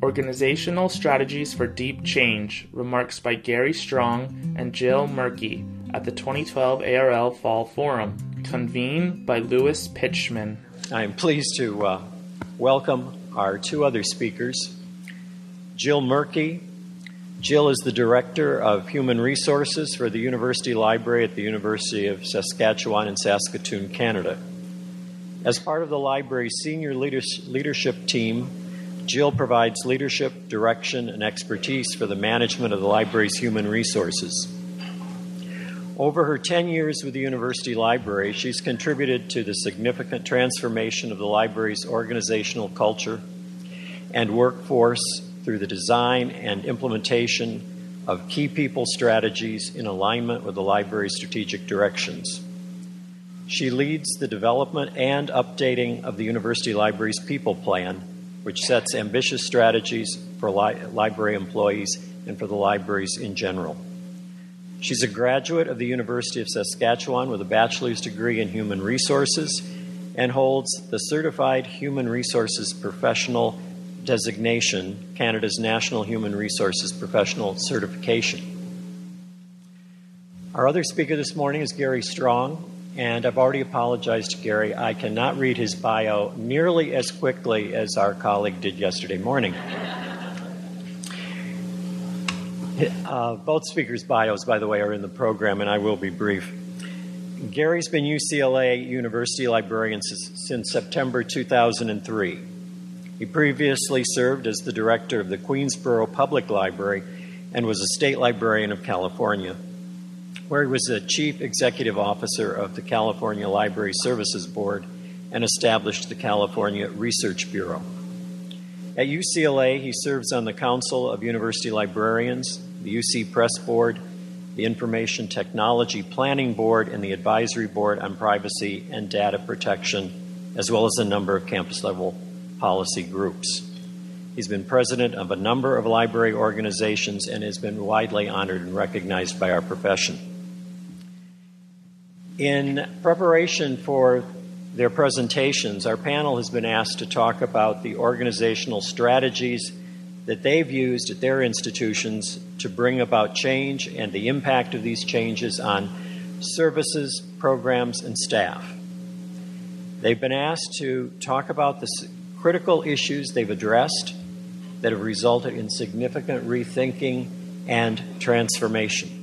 Organizational Strategies for Deep Change Remarks by Gary Strong and Jill Mierke at the 2012 ARL Fall Forum, convened by Lewis Pitchman. I am pleased to uh, welcome our two other speakers. Jill Mierke. Jill is the Director of Human Resources for the University Library at the University of Saskatchewan in Saskatoon, Canada. As part of the library's senior leadership team, Jill provides leadership, direction, and expertise for the management of the library's human resources. Over her 10 years with the University Library, she's contributed to the significant transformation of the library's organizational culture and workforce through the design and implementation of key people strategies in alignment with the library's strategic directions. She leads the development and updating of the University Library's People Plan which sets ambitious strategies for li- library employees and for the libraries in general. She's a graduate of the University of Saskatchewan with a bachelor's degree in human resources and holds the Certified Human Resources Professional designation, Canada's National Human Resources Professional Certification. Our other speaker this morning is Gary Strong, and I've already apologized to Gary. I cannot read his bio nearly as quickly as our colleague did yesterday morning. Uh, both speakers' bios, by the way, are in the program, and I will be brief. Gary's been UCLA University librarian since September 2003. He previously served as the director of the Queensborough Public Library and was a state librarian of California where he was the chief executive officer of the California Library Services Board and established the California Research Bureau. At UCLA, he serves on the Council of University Librarians, the UC Press Board, the Information Technology Planning Board, and the Advisory Board on Privacy and Data Protection, as well as a number of campus level policy groups. He's been president of a number of library organizations and has been widely honored and recognized by our profession. In preparation for their presentations, our panel has been asked to talk about the organizational strategies that they've used at their institutions to bring about change and the impact of these changes on services, programs, and staff. They've been asked to talk about the critical issues they've addressed that have resulted in significant rethinking and transformation.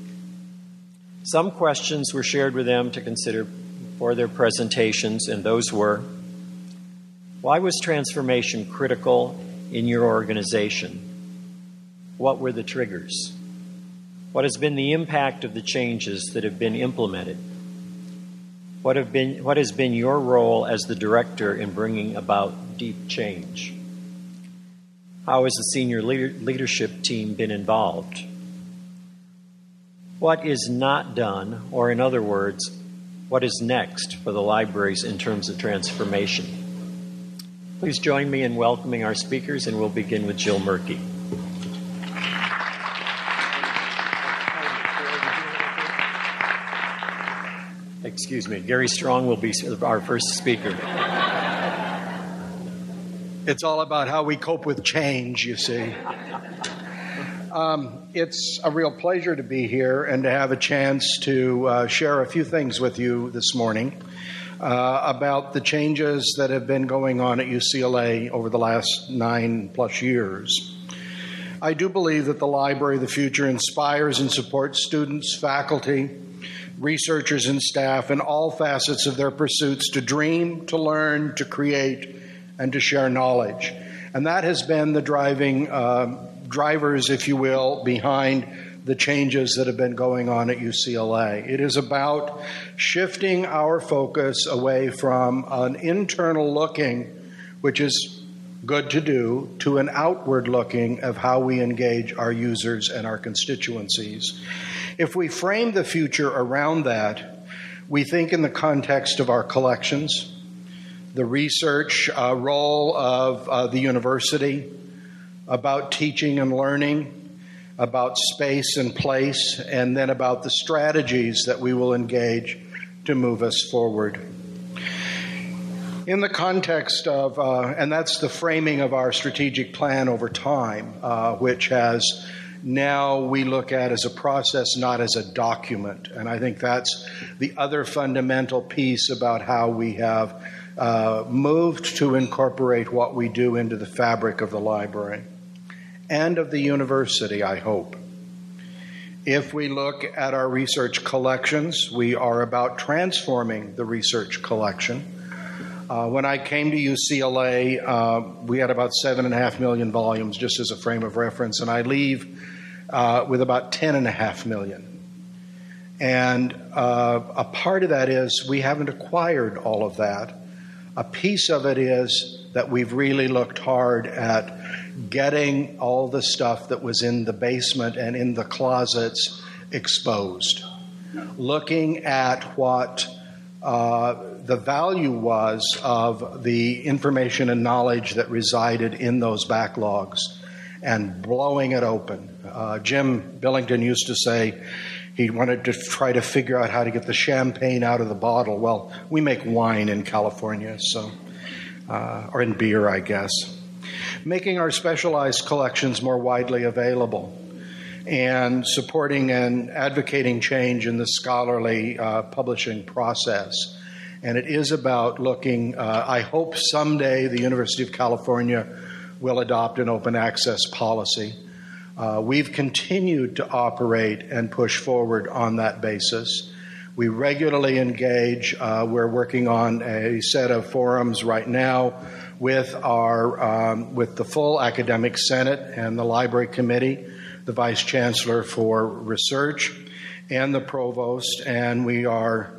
Some questions were shared with them to consider for their presentations, and those were Why was transformation critical in your organization? What were the triggers? What has been the impact of the changes that have been implemented? What, have been, what has been your role as the director in bringing about deep change? How has the senior leader, leadership team been involved? What is not done, or in other words, what is next for the libraries in terms of transformation. Please join me in welcoming our speakers, and we'll begin with Jill Mierke. Excuse me, Gary Strong will be our first speaker. It's all about how we cope with change, you see. Um, it's a real pleasure to be here and to have a chance to uh, share a few things with you this morning uh, about the changes that have been going on at UCLA over the last nine plus years. I do believe that the Library of the Future inspires and supports students, faculty, researchers, and staff in all facets of their pursuits to dream, to learn, to create, and to share knowledge. And that has been the driving uh, drivers, if you will, behind the changes that have been going on at UCLA. It is about shifting our focus away from an internal looking, which is good to do, to an outward looking of how we engage our users and our constituencies. If we frame the future around that, we think in the context of our collections, the research uh, role of uh, the university, about teaching and learning, about space and place, and then about the strategies that we will engage to move us forward. In the context of, uh, and that's the framing of our strategic plan over time, uh, which has now we look at as a process, not as a document. And I think that's the other fundamental piece about how we have uh, moved to incorporate what we do into the fabric of the library and of the university, I hope. If we look at our research collections, we are about transforming the research collection. Uh, when I came to UCLA, uh, we had about seven and a half million volumes, just as a frame of reference, and I leave uh, with about ten and a half million. And uh, a part of that is we haven't acquired all of that. A piece of it is that we've really looked hard at getting all the stuff that was in the basement and in the closets exposed. Looking at what uh, the value was of the information and knowledge that resided in those backlogs and blowing it open. Uh, Jim Billington used to say he wanted to try to figure out how to get the champagne out of the bottle. Well, we make wine in California, so, uh, or in beer, I guess. Making our specialized collections more widely available and supporting and advocating change in the scholarly uh, publishing process. And it is about looking, uh, I hope someday the University of California will adopt an open access policy. Uh, we've continued to operate and push forward on that basis. We regularly engage. Uh, we're working on a set of forums right now with our um, with the full academic senate and the library committee the Vice Chancellor for Research, and the Provost, and we are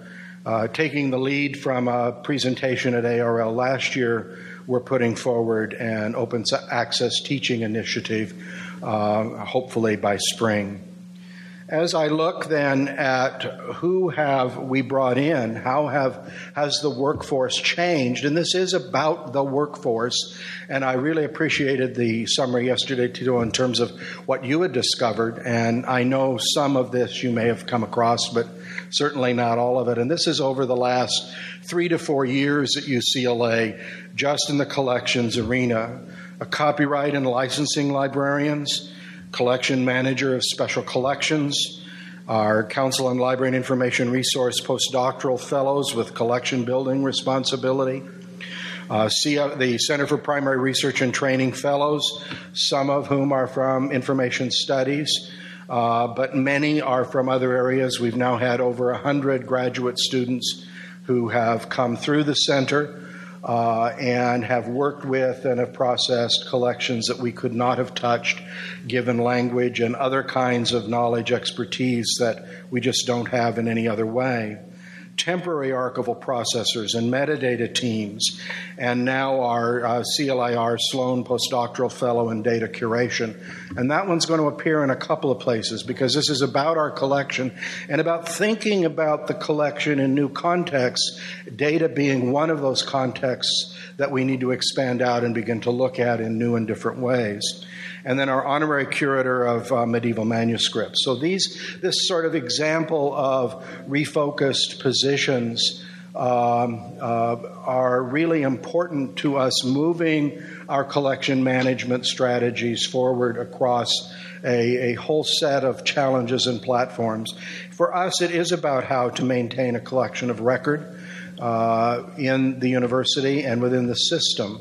uh, taking the lead from a presentation at ARL last year. We're putting forward an open access teaching initiative, uh, hopefully by spring. As I look then at who have we brought in, how have has the workforce changed, and this is about the workforce, and I really appreciated the summary yesterday too in terms of what you had discovered, and I know some of this you may have come across, but certainly not all of it. And this is over the last three to four years at UCLA, just in the collections arena, a copyright and licensing librarians collection manager of special collections, our Council on Library and Information Resource postdoctoral fellows with collection building responsibility, uh, the Center for Primary Research and Training fellows, some of whom are from information studies. Uh, but many are from other areas. We've now had over 100 graduate students who have come through the center uh, and have worked with and have processed collections that we could not have touched given language and other kinds of knowledge expertise that we just don't have in any other way temporary archival processors and metadata teams, and now our uh, CLIR Sloan postdoctoral fellow in data curation. And that one's going to appear in a couple of places because this is about our collection and about thinking about the collection in new contexts, data being one of those contexts that we need to expand out and begin to look at in new and different ways and then our honorary curator of uh, medieval manuscripts. So these, this sort of example of refocused positions um, uh, are really important to us moving our collection management strategies forward across a, a, whole set of challenges and platforms. For us, it is about how to maintain a collection of record uh, in the university and within the system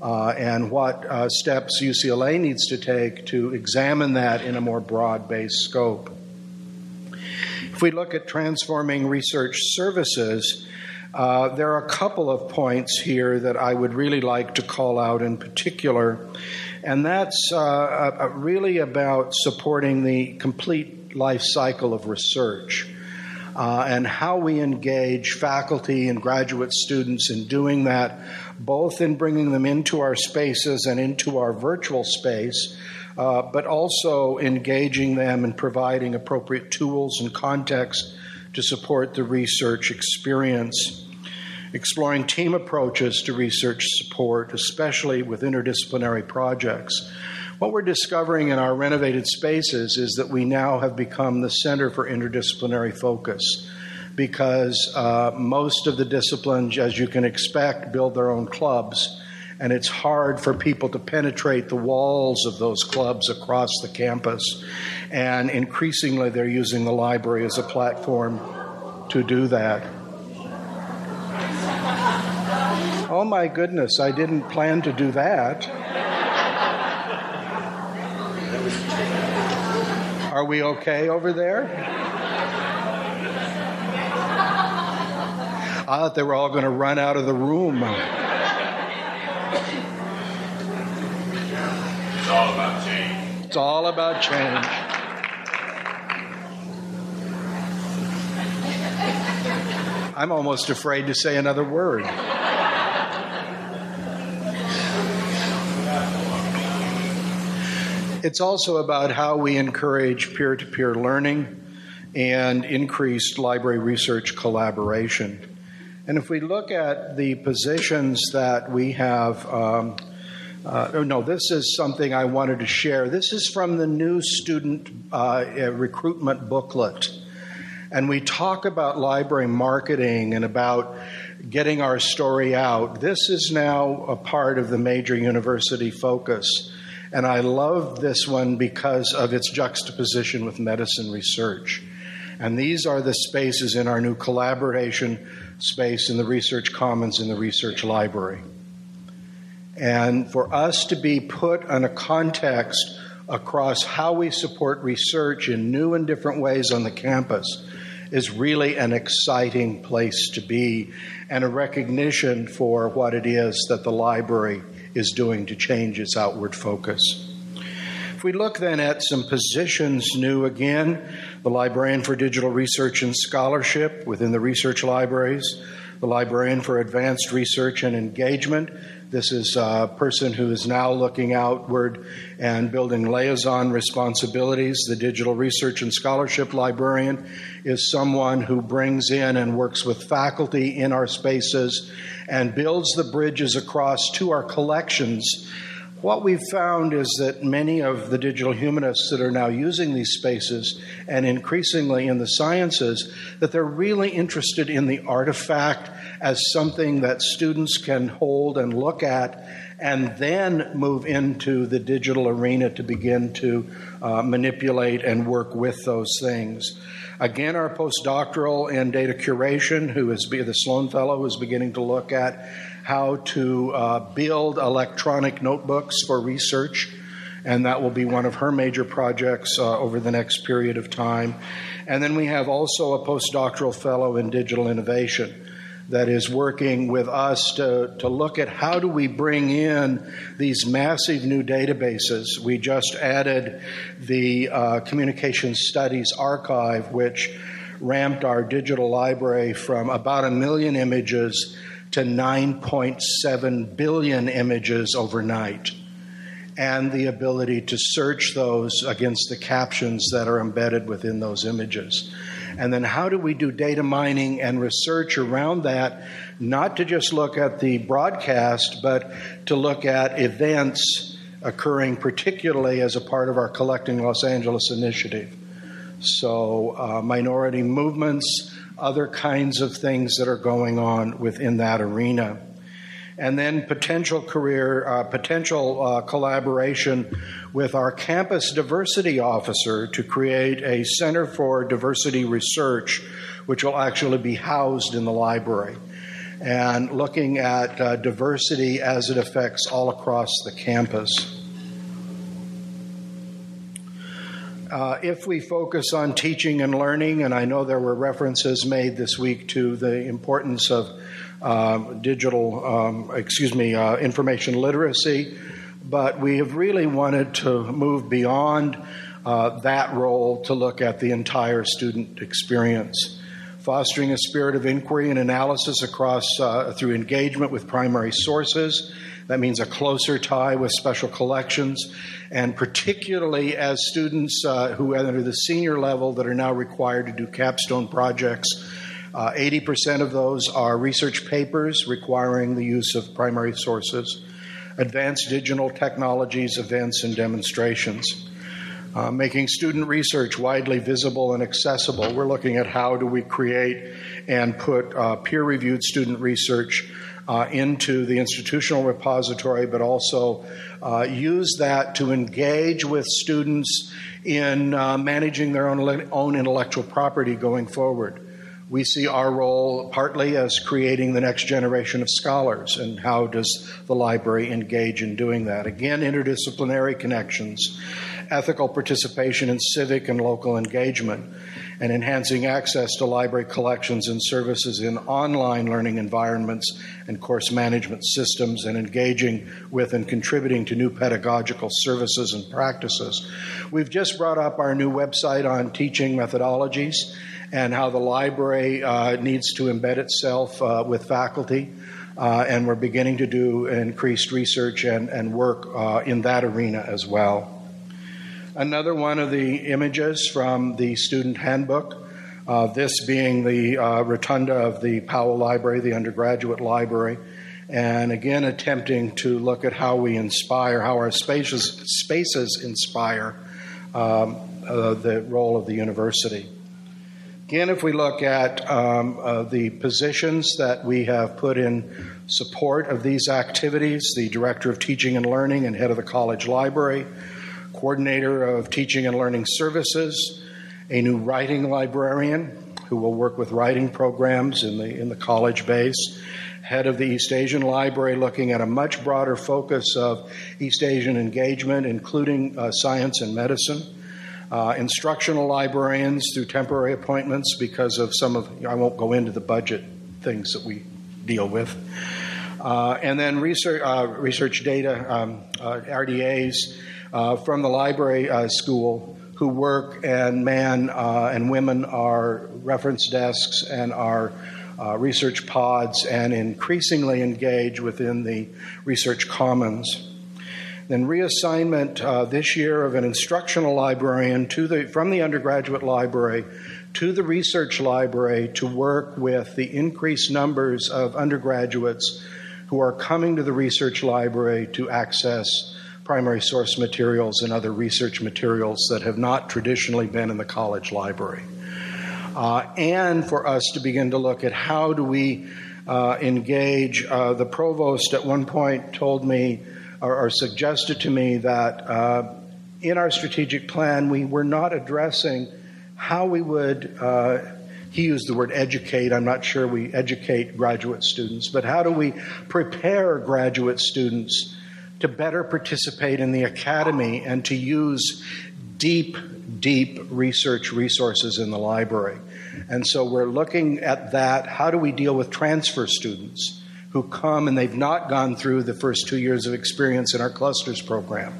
uh, and what uh, steps UCLA needs to take to examine that in a more broad based scope. If we look at transforming research services, uh, there are a couple of points here that I would really like to call out in particular, and that's uh, really about supporting the complete life cycle of research. Uh, and how we engage faculty and graduate students in doing that both in bringing them into our spaces and into our virtual space, uh, but also engaging them and providing appropriate tools and context to support the research experience. Exploring team approaches to research support, especially with interdisciplinary projects. What we're discovering in our renovated spaces is that we now have become the center for interdisciplinary focus because uh, most of the disciplines, as you can expect, build their own clubs. And it's hard for people to penetrate the walls of those clubs across the campus. And increasingly, they're using the library as a platform to do that. Oh my goodness, I didn't plan to do that. Are we okay over there? I thought they were all going to run out of the room. It's all about change. It's all about change. I'm almost afraid to say another word. It's also about how we encourage peer to peer learning and increased library research collaboration. And if we look at the positions that we have, um, uh, oh, no, this is something I wanted to share. This is from the new student uh, recruitment booklet. And we talk about library marketing and about getting our story out. This is now a part of the major university focus. And I love this one because of its juxtaposition with medicine research. And these are the spaces in our new collaboration space in the Research Commons in the Research Library. And for us to be put in a context across how we support research in new and different ways on the campus is really an exciting place to be and a recognition for what it is that the library is doing to change its outward focus. If we look then at some positions new again, the librarian for digital research and scholarship within the research libraries, the librarian for advanced research and engagement. This is a person who is now looking outward and building liaison responsibilities. The digital research and scholarship librarian is someone who brings in and works with faculty in our spaces and builds the bridges across to our collections. What we've found is that many of the digital humanists that are now using these spaces, and increasingly in the sciences, that they're really interested in the artifact as something that students can hold and look at and then move into the digital arena to begin to uh, manipulate and work with those things. Again, our postdoctoral in data curation, who is the Sloan Fellow, is beginning to look at how to uh, build electronic notebooks for research, and that will be one of her major projects uh, over the next period of time. And then we have also a postdoctoral fellow in digital innovation that is working with us to, to look at how do we bring in these massive new databases. We just added the uh, Communication Studies Archive, which ramped our digital library from about a million images to 9.7 billion images overnight. And the ability to search those against the captions that are embedded within those images. And then how do we do data mining and research around that, not to just look at the broadcast, but to look at events occurring particularly as a part of our Collecting Los Angeles initiative. So, uh, minority movements, other kinds of things that are going on within that arena and then potential career, uh, potential uh, collaboration with our campus diversity officer to create a center for diversity research, which will actually be housed in the library. And looking at uh, diversity as it affects all across the campus. Uh, if we focus on teaching and learning, and I know there were references made this week to the importance of digital, um, excuse me, uh, information literacy, but we have really wanted to move beyond uh, that role to look at the entire student experience. Fostering a spirit of inquiry and analysis across uh, through engagement with primary sources. That means a closer tie with special collections, and particularly as students uh, who enter the senior level that are now required to do capstone projects uh, 80% of those are research papers requiring the use of primary sources, advanced digital technologies, events, and demonstrations. Uh, making student research widely visible and accessible. We're looking at how do we create and put uh, peer reviewed student research uh, into the institutional repository, but also uh, use that to engage with students in uh, managing their own, own intellectual property going forward. We see our role partly as creating the next generation of scholars, and how does the library engage in doing that? Again, interdisciplinary connections ethical participation in civic and local engagement, and enhancing access to library collections and services in online learning environments and course management systems, and engaging with and contributing to new pedagogical services and practices. We've just brought up our new website on teaching methodologies and how the library uh, needs to embed itself uh, with faculty. Uh, and we're beginning to do increased research and, and work uh, in that arena as well. Another one of the images from the student handbook, uh, this being the rotunda of the Powell Library, the undergraduate library, and again attempting to look at how we inspire, how our spaces, spaces inspire um, uh, the role of the university. Again, if we look at um, uh, the positions that we have put in support of these activities, the Director of Teaching and Learning and Head of the College Library, coordinator of teaching and learning services, a new writing librarian who will work with writing programs in the, in the college base, head of the East Asian Library, looking at a much broader focus of East Asian engagement, including uh, science and medicine. Uh, instructional librarians through temporary appointments because of some of, I won't go into the budget things that we deal with. Uh, and then research, uh, research data, um, uh, RDAs, uh, from the library uh, school who work and man and women are reference desks and are research pods and increasingly engage within the research commons. Then reassignment uh, this year of an instructional librarian to the, from the undergraduate library to the research library to work with the increased numbers of undergraduates who are coming to the research library to access primary source materials and other research materials that have not traditionally been in the college library. Uh, and for us to begin to look at how do we uh, engage. Uh, the provost at one point told me or, or suggested to me that uh, in our strategic plan we were not addressing how we would uh, he used the word educate. I'm not sure we educate graduate students, but how do we prepare graduate students to better participate in the academy and to use deep, deep research resources in the library. And so we're looking at that. How do we deal with transfer students who come and they've not gone through the first two years of experience in our clusters program?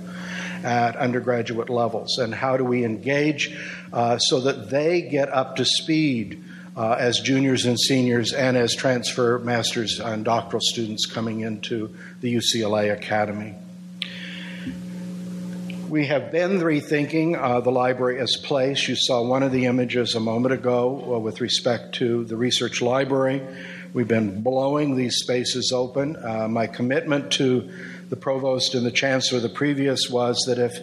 At undergraduate levels, and how do we engage uh, so that they get up to speed uh, as juniors and seniors and as transfer masters and doctoral students coming into the UCLA Academy. We have been rethinking uh, the library as place. You saw one of the images a moment ago uh, with respect to the research library. We've been blowing these spaces open. Uh, my commitment to the provost and the chancellor, the previous, was that if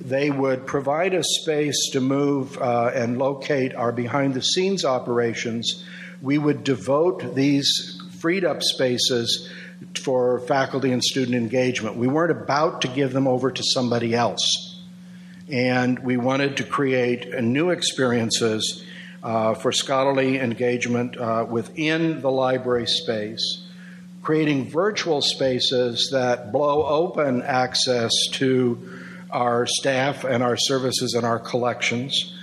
they would provide a space to move uh, and locate our behind the scenes operations, we would devote these freed up spaces for faculty and student engagement. We weren't about to give them over to somebody else. And we wanted to create new experiences uh, for scholarly engagement uh, within the library space, creating virtual spaces that blow open access to our staff and our services and our collections,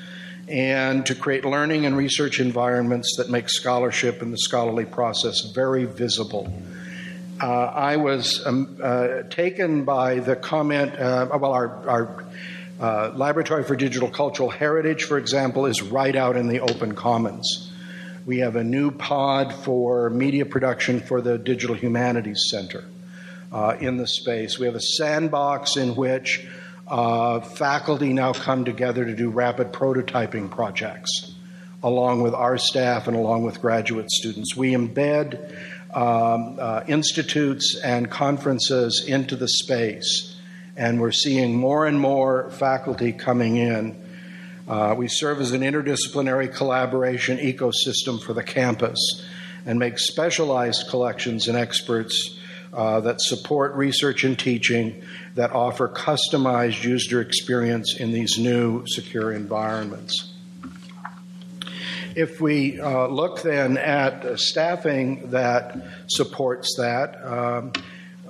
and to create learning and research environments that make scholarship and the scholarly process very visible uh, I was um, uh, taken by the comment. Uh, well, our, our uh, Laboratory for Digital Cultural Heritage, for example, is right out in the open commons. We have a new pod for media production for the Digital Humanities Center uh, in the space. We have a sandbox in which uh, faculty now come together to do rapid prototyping projects along with our staff and along with graduate students. We embed um, uh, institutes and conferences into the space. And we're seeing more and more faculty coming in. Uh, we serve as an interdisciplinary collaboration ecosystem for the campus and make specialized collections and experts uh, that support research and teaching that offer customized user experience in these new secure environments. If we uh, look then at staffing that supports that, um,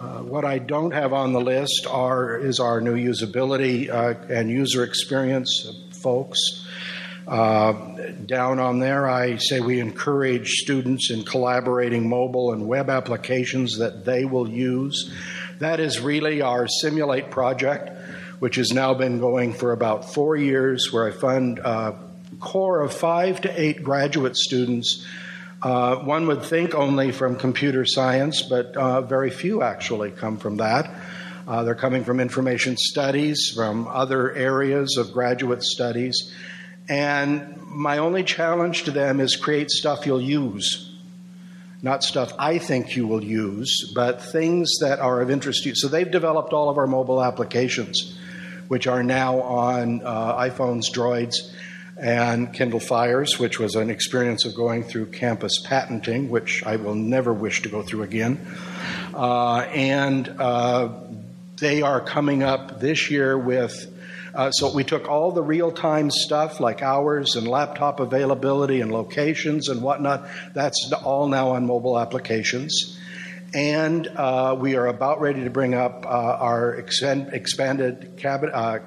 uh, what I don't have on the list are is our new usability uh, and user experience folks. Uh, down on there, I say we encourage students in collaborating mobile and web applications that they will use. That is really our Simulate project, which has now been going for about four years, where I fund a core of five to eight graduate students. Uh, one would think only from computer science, but uh, very few actually come from that. Uh, they're coming from information studies, from other areas of graduate studies. And my only challenge to them is create stuff you'll use. Not stuff I think you will use, but things that are of interest to you. So they've developed all of our mobile applications, which are now on uh, iPhones, Droids, and Kindle Fires, which was an experience of going through campus patenting, which I will never wish to go through again. Uh, and uh, they are coming up this year with uh, so we took all the real time stuff like hours and laptop availability and locations and whatnot. That's all now on mobile applications. And uh, we are about ready to bring up uh, our expand, expanded uh,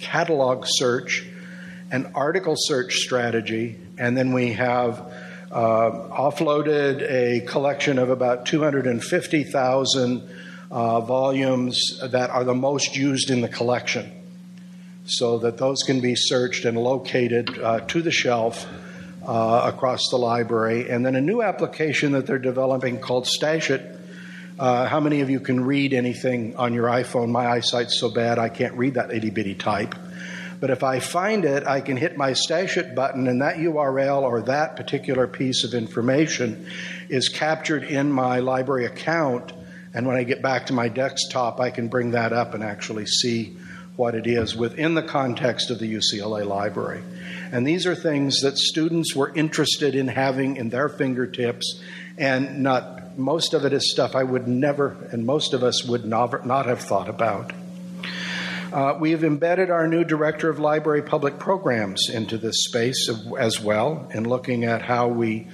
catalog search and article search strategy. And then we have uh, offloaded a collection of about 250,000 uh, volumes that are the most used in the collection so that those can be searched and located uh, to the shelf uh, across the library. And then a new application that they're developing called Stash It. Uh, how many of you can read anything on your iPhone? My eyesight's so bad I can't read that itty bitty type. But if I find it, I can hit my Stash It button, and that URL or that particular piece of information is captured in my library account and when I get back to my desktop, I can bring that up and actually see what it is within the context of the UCLA library. And these are things that students were interested in having in their fingertips, and not most of it is stuff I would never, and most of us would not, not have thought about. Uh, we have embedded our new director of library public programs into this space as well, in looking at how we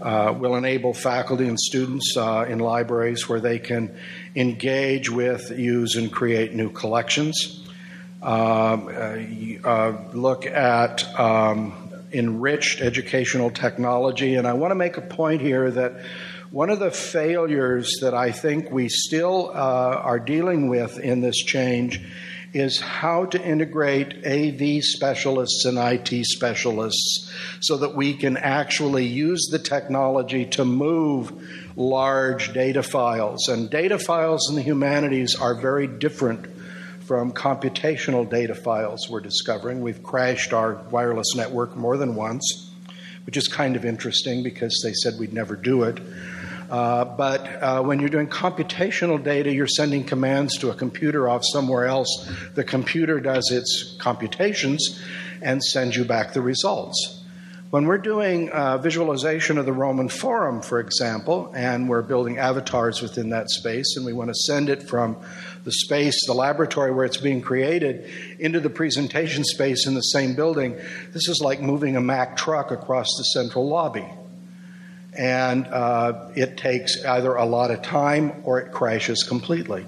uh, will enable faculty and students uh, in libraries where they can engage with, use, and create new collections. Um, uh, uh, look at um, enriched educational technology. And I want to make a point here that one of the failures that I think we still uh, are dealing with in this change is how to integrate AV specialists and IT specialists so that we can actually use the technology to move large data files. And data files in the humanities are very different from computational data files we're discovering. We've crashed our wireless network more than once, which is kind of interesting because they said we'd never do it. Uh, but uh, when you're doing computational data, you're sending commands to a computer off somewhere else. The computer does its computations and sends you back the results. When we're doing uh, visualization of the Roman Forum, for example, and we're building avatars within that space, and we want to send it from the space, the laboratory where it's being created, into the presentation space in the same building, this is like moving a Mack truck across the central lobby and uh, it takes either a lot of time or it crashes completely.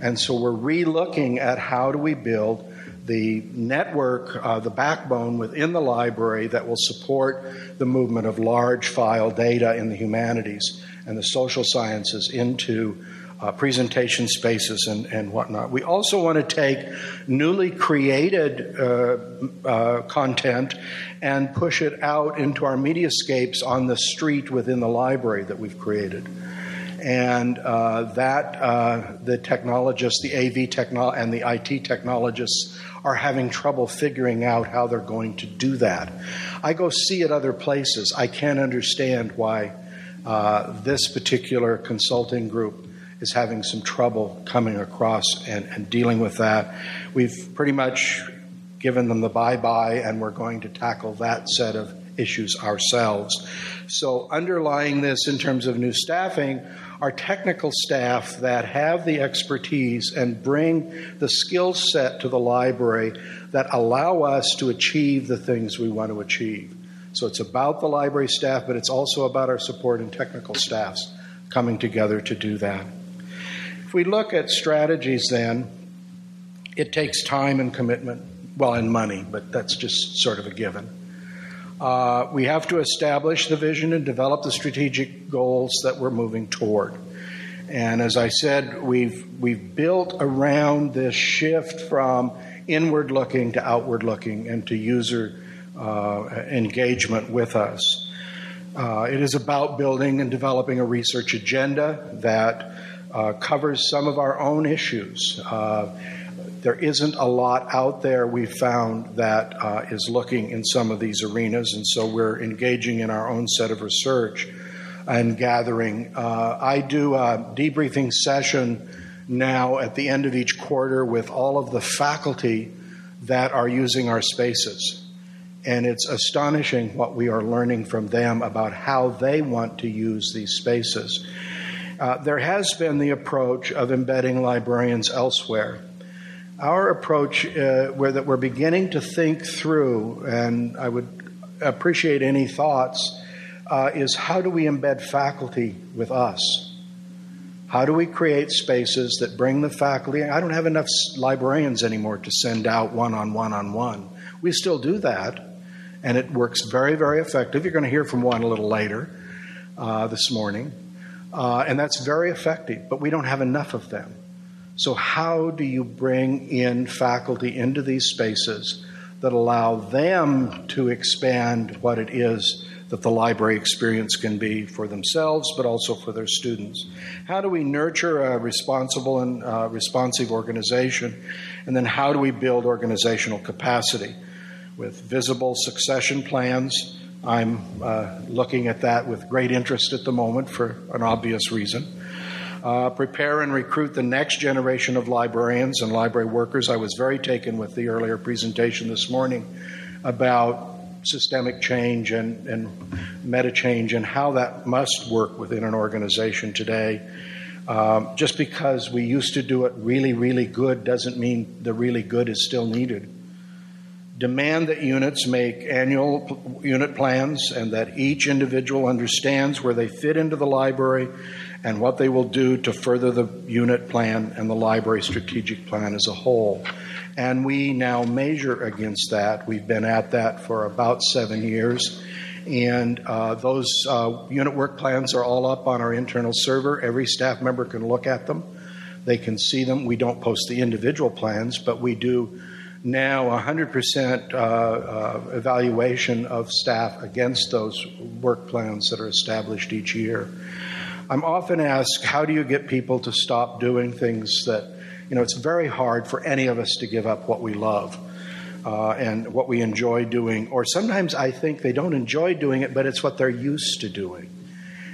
And so we're re-looking at how do we build the network, uh, the backbone within the library that will support the movement of large file data in the humanities and the social sciences into uh, presentation spaces and, and whatnot. We also want to take newly created uh, uh, content and push it out into our mediascapes on the street within the library that we've created. And uh, that uh, the technologists, the AV techno- and the IT technologists are having trouble figuring out how they're going to do that. I go see it other places. I can't understand why uh, this particular consulting group is having some trouble coming across and, and dealing with that. We've pretty much given them the bye bye, and we're going to tackle that set of issues ourselves. So, underlying this in terms of new staffing are technical staff that have the expertise and bring the skill set to the library that allow us to achieve the things we want to achieve. So, it's about the library staff, but it's also about our support and technical staffs coming together to do that. If we look at strategies, then, it takes time and commitment, well, and money, but that's just sort of a given. Uh, we have to establish the vision and develop the strategic goals that we're moving toward. And as I said, we've we've built around this shift from inward looking to outward looking and to user uh, engagement with us. Uh, it is about building and developing a research agenda that uh, covers some of our own issues. Uh, there isn't a lot out there we found that uh, is looking in some of these arenas, and so we're engaging in our own set of research and gathering. Uh, I do a debriefing session now at the end of each quarter with all of the faculty that are using our spaces. And it's astonishing what we are learning from them about how they want to use these spaces. Uh, there has been the approach of embedding librarians elsewhere. Our approach, uh, where that we're beginning to think through, and I would appreciate any thoughts, uh, is how do we embed faculty with us? How do we create spaces that bring the faculty? I don't have enough librarians anymore to send out one on one on one. We still do that, and it works very, very effective. You're going to hear from one a little later uh, this morning, uh, and that's very effective, but we don't have enough of them. So, how do you bring in faculty into these spaces that allow them to expand what it is that the library experience can be for themselves, but also for their students? How do we nurture a responsible and uh, responsive organization? And then, how do we build organizational capacity with visible succession plans? I'm uh, looking at that with great interest at the moment for an obvious reason uh, prepare and recruit the next generation of librarians and library workers. I was very taken with the earlier presentation this morning about systemic change and, and meta change and how that must work within an organization today. Um, just because we used to do it really, really good doesn't mean the really good is still needed. Demand that units make annual unit plans and that each individual understands where they fit into the library and what they will do to further the unit plan and the library strategic plan as a whole. And we now measure against that. We've been at that for about seven years. And uh, those uh, unit work plans are all up on our internal server. Every staff member can look at them, they can see them. We don't post the individual plans, but we do now 100% uh, uh, evaluation of staff against those work plans that are established each year. I'm often asked, how do you get people to stop doing things that, you know, it's very hard for any of us to give up what we love. Uh, and what we enjoy doing, or sometimes I think they don't enjoy doing it, but it's what they're used to doing.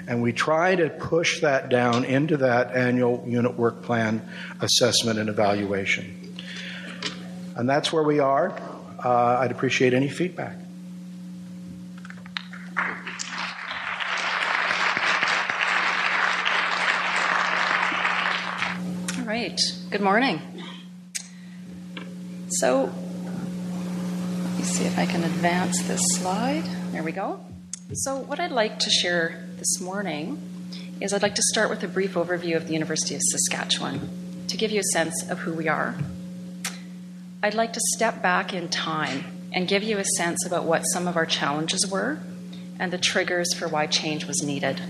And we try to push that down into that annual unit work plan assessment and evaluation. And that's where we are. Uh, I'd appreciate any feedback. All right. Good morning. So, let me see if I can advance this slide. There we go. So, what I'd like to share this morning is I'd like to start with a brief overview of the University of Saskatchewan to give you a sense of who we are. I'd like to step back in time and give you a sense about what some of our challenges were and the triggers for why change was needed.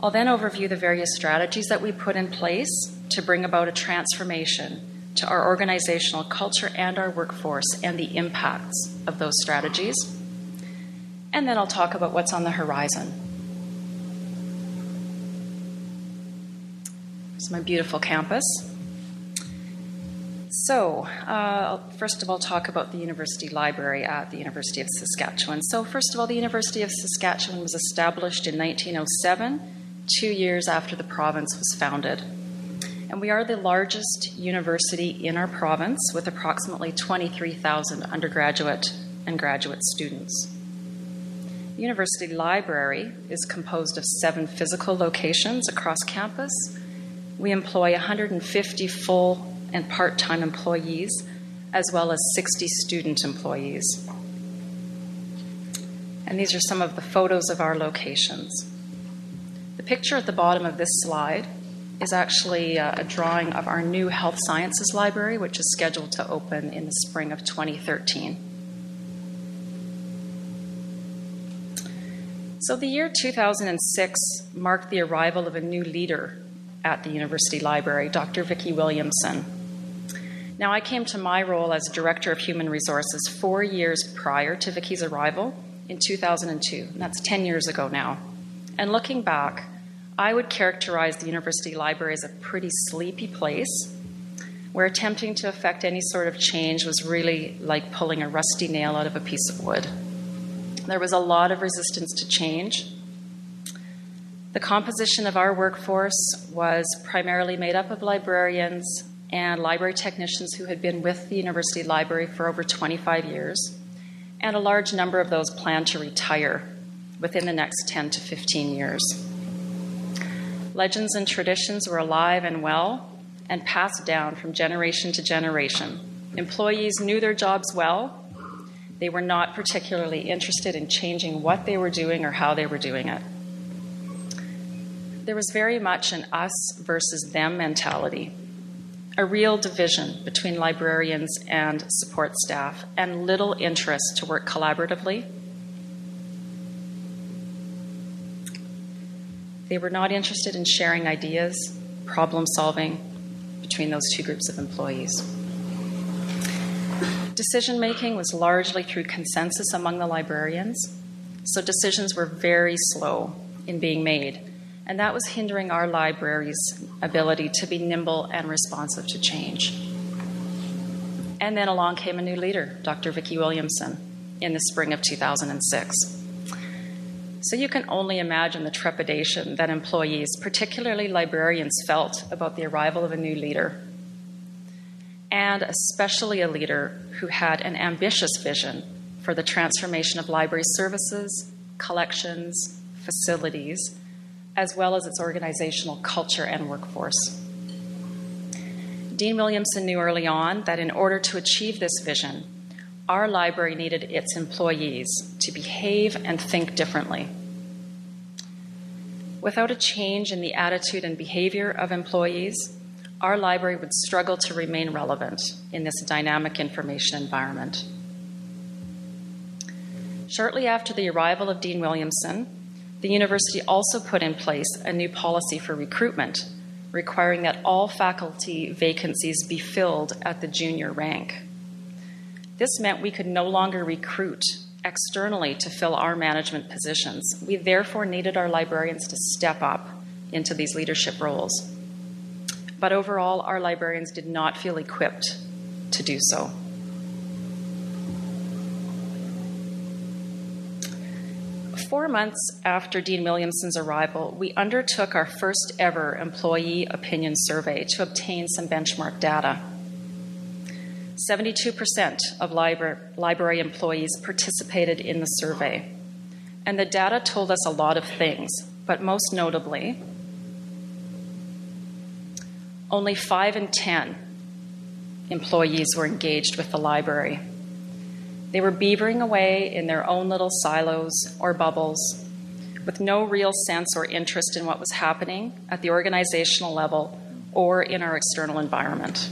I'll then overview the various strategies that we put in place to bring about a transformation to our organizational culture and our workforce and the impacts of those strategies. And then I'll talk about what's on the horizon. It's my beautiful campus. So, uh, first of all, talk about the University Library at the University of Saskatchewan. So, first of all, the University of Saskatchewan was established in 1907 two years after the province was founded. And we are the largest university in our province with approximately 23,000 undergraduate and graduate students. The University Library is composed of seven physical locations across campus. We employ 150 full and part time employees, as well as 60 student employees. And these are some of the photos of our locations. The picture at the bottom of this slide is actually uh, a drawing of our new Health Sciences Library, which is scheduled to open in the spring of 2013. So, the year 2006 marked the arrival of a new leader at the University Library, Dr. Vicki Williamson. Now, I came to my role as Director of Human Resources four years prior to Vicki's arrival in 2002, and that's 10 years ago now. And looking back, I would characterize the University Library as a pretty sleepy place where attempting to effect any sort of change was really like pulling a rusty nail out of a piece of wood. There was a lot of resistance to change. The composition of our workforce was primarily made up of librarians and library technicians who had been with the University Library for over 25 years, and a large number of those plan to retire within the next 10 to 15 years. Legends and traditions were alive and well and passed down from generation to generation. Employees knew their jobs well they were not particularly interested in changing what they were doing or how they were doing it. There was very much an us versus them mentality, a real division between librarians and support staff, and little interest to work collaboratively. They were not interested in sharing ideas, problem solving between those two groups of employees. Decision making was largely through consensus among the librarians, so decisions were very slow in being made, and that was hindering our library's ability to be nimble and responsive to change. And then along came a new leader, Dr. Vicki Williamson, in the spring of 2006. So you can only imagine the trepidation that employees, particularly librarians, felt about the arrival of a new leader and especially a leader who had an ambitious vision for the transformation of library services, collections, facilities, as well as its organizational culture and workforce. Dean Williamson knew early on that in order to achieve this vision, our library needed its employees to behave and think differently. Without a change in the attitude and behavior of employees, our library would struggle to remain relevant in this dynamic information environment. Shortly after the arrival of Dean Williamson, the university also put in place a new policy for recruitment, requiring that all faculty vacancies be filled at the junior rank. This meant we could no longer recruit externally to fill our management positions. We therefore needed our librarians to step up into these leadership roles but overall, our librarians did not feel equipped to do so. Four months after Dean Williamson's arrival, we undertook our first ever employee opinion survey to obtain some benchmark data. 72% of library, library employees participated in the survey. And the data told us a lot of things, but most notably, only 5 in 10 employees were engaged with the library. They were beavering away in their own little silos or bubbles with no real sense or interest in what was happening at the organizational level or in our external environment.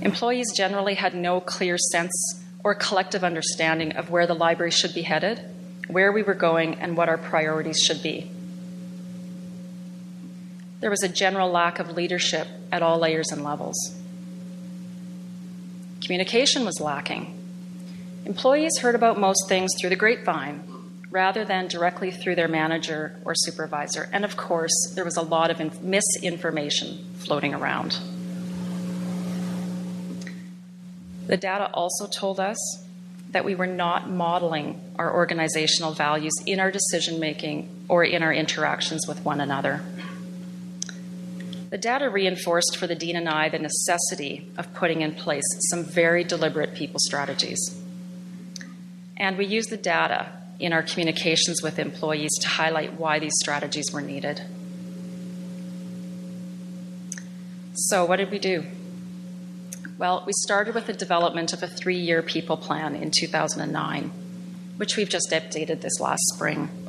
Employees generally had no clear sense or collective understanding of where the library should be headed, where we were going, and what our priorities should be. There was a general lack of leadership at all layers and levels. Communication was lacking. Employees heard about most things through the grapevine rather than directly through their manager or supervisor. And of course, there was a lot of misinformation floating around. The data also told us that we were not modeling our organizational values in our decision making or in our interactions with one another. The data reinforced for the Dean and I the necessity of putting in place some very deliberate people strategies. And we used the data in our communications with employees to highlight why these strategies were needed. So, what did we do? Well, we started with the development of a three year people plan in 2009, which we've just updated this last spring.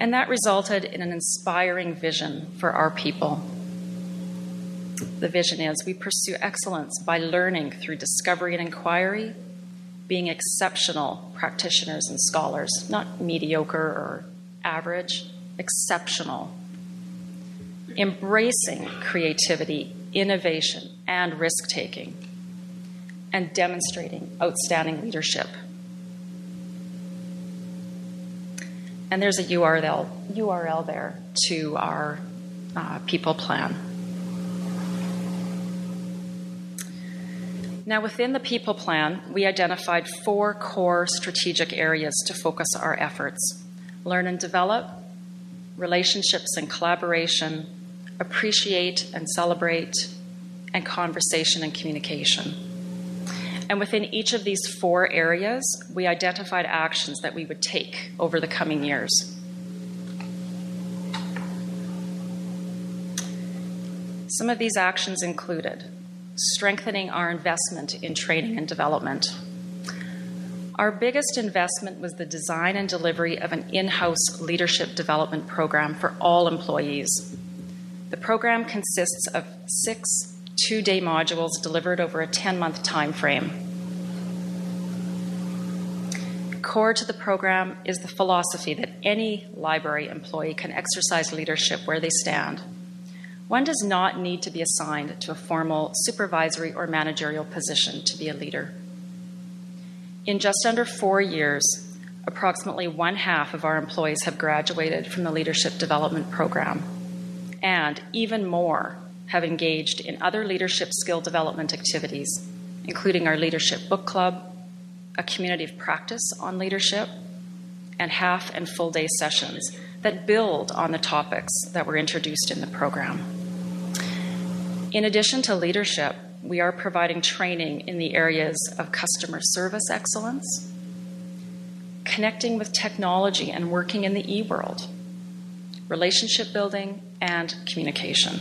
And that resulted in an inspiring vision for our people. The vision is we pursue excellence by learning through discovery and inquiry, being exceptional practitioners and scholars, not mediocre or average, exceptional. Embracing creativity, innovation, and risk taking, and demonstrating outstanding leadership. And there's a URL, URL there to our uh, people plan. Now, within the people plan, we identified four core strategic areas to focus our efforts learn and develop, relationships and collaboration, appreciate and celebrate, and conversation and communication. And within each of these four areas, we identified actions that we would take over the coming years. Some of these actions included strengthening our investment in training and development. Our biggest investment was the design and delivery of an in house leadership development program for all employees. The program consists of six two day modules delivered over a 10 month time frame. Core to the program is the philosophy that any library employee can exercise leadership where they stand. One does not need to be assigned to a formal supervisory or managerial position to be a leader. In just under four years, approximately one half of our employees have graduated from the Leadership Development Program, and even more have engaged in other leadership skill development activities, including our Leadership Book Club, a community of practice on leadership, and half and full day sessions that build on the topics that were introduced in the program. In addition to leadership, we are providing training in the areas of customer service excellence, connecting with technology and working in the e world, relationship building, and communication.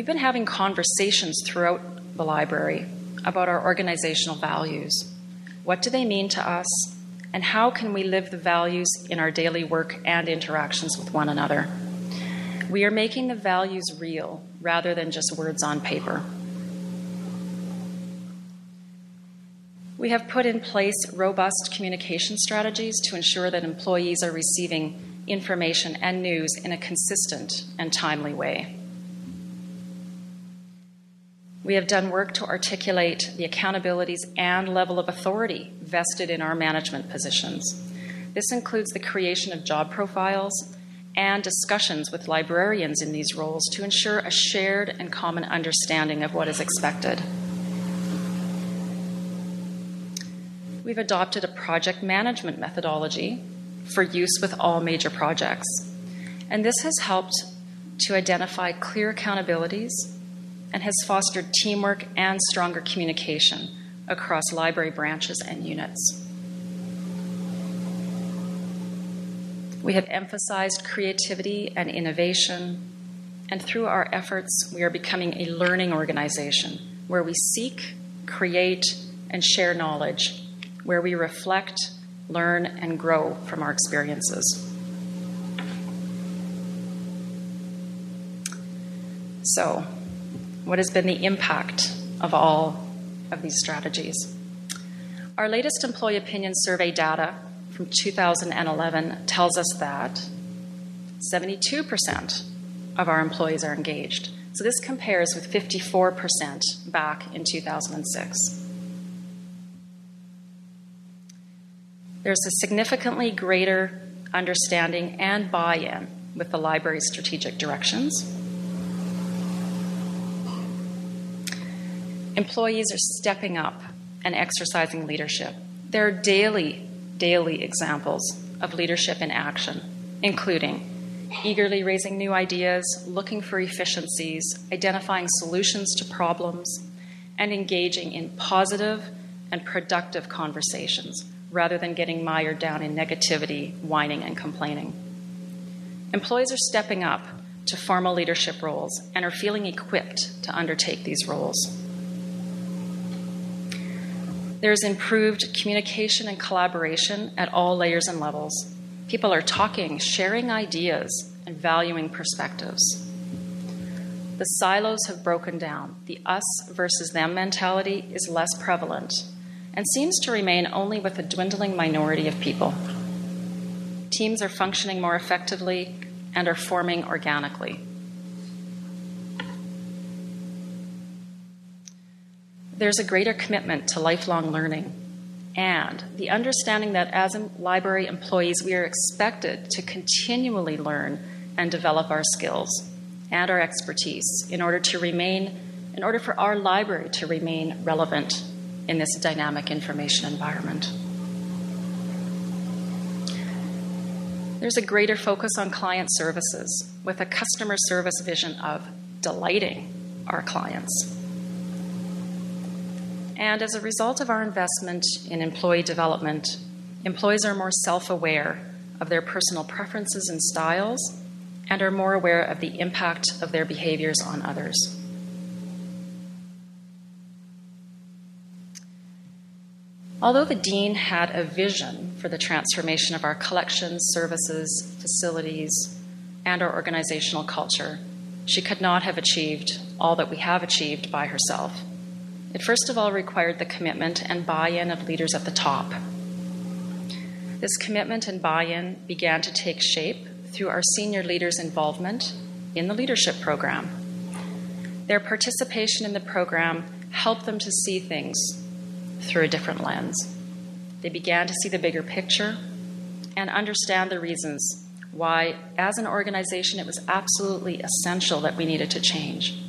We've been having conversations throughout the library about our organizational values. What do they mean to us? And how can we live the values in our daily work and interactions with one another? We are making the values real rather than just words on paper. We have put in place robust communication strategies to ensure that employees are receiving information and news in a consistent and timely way. We have done work to articulate the accountabilities and level of authority vested in our management positions. This includes the creation of job profiles and discussions with librarians in these roles to ensure a shared and common understanding of what is expected. We've adopted a project management methodology for use with all major projects, and this has helped to identify clear accountabilities and has fostered teamwork and stronger communication across library branches and units. We have emphasized creativity and innovation, and through our efforts, we are becoming a learning organization where we seek, create, and share knowledge, where we reflect, learn, and grow from our experiences. So, what has been the impact of all of these strategies? Our latest employee opinion survey data from 2011 tells us that 72% of our employees are engaged. So this compares with 54% back in 2006. There's a significantly greater understanding and buy in with the library's strategic directions Employees are stepping up and exercising leadership. There are daily, daily examples of leadership in action, including eagerly raising new ideas, looking for efficiencies, identifying solutions to problems, and engaging in positive and productive conversations rather than getting mired down in negativity, whining, and complaining. Employees are stepping up to formal leadership roles and are feeling equipped to undertake these roles. There's improved communication and collaboration at all layers and levels. People are talking, sharing ideas, and valuing perspectives. The silos have broken down. The us versus them mentality is less prevalent and seems to remain only with a dwindling minority of people. Teams are functioning more effectively and are forming organically. There's a greater commitment to lifelong learning and the understanding that as library employees, we are expected to continually learn and develop our skills and our expertise in order to remain, in order for our library to remain relevant in this dynamic information environment. There's a greater focus on client services with a customer service vision of delighting our clients. And as a result of our investment in employee development, employees are more self aware of their personal preferences and styles and are more aware of the impact of their behaviors on others. Although the Dean had a vision for the transformation of our collections, services, facilities, and our organizational culture, she could not have achieved all that we have achieved by herself. It first of all required the commitment and buy in of leaders at the top. This commitment and buy in began to take shape through our senior leaders' involvement in the leadership program. Their participation in the program helped them to see things through a different lens. They began to see the bigger picture and understand the reasons why, as an organization, it was absolutely essential that we needed to change.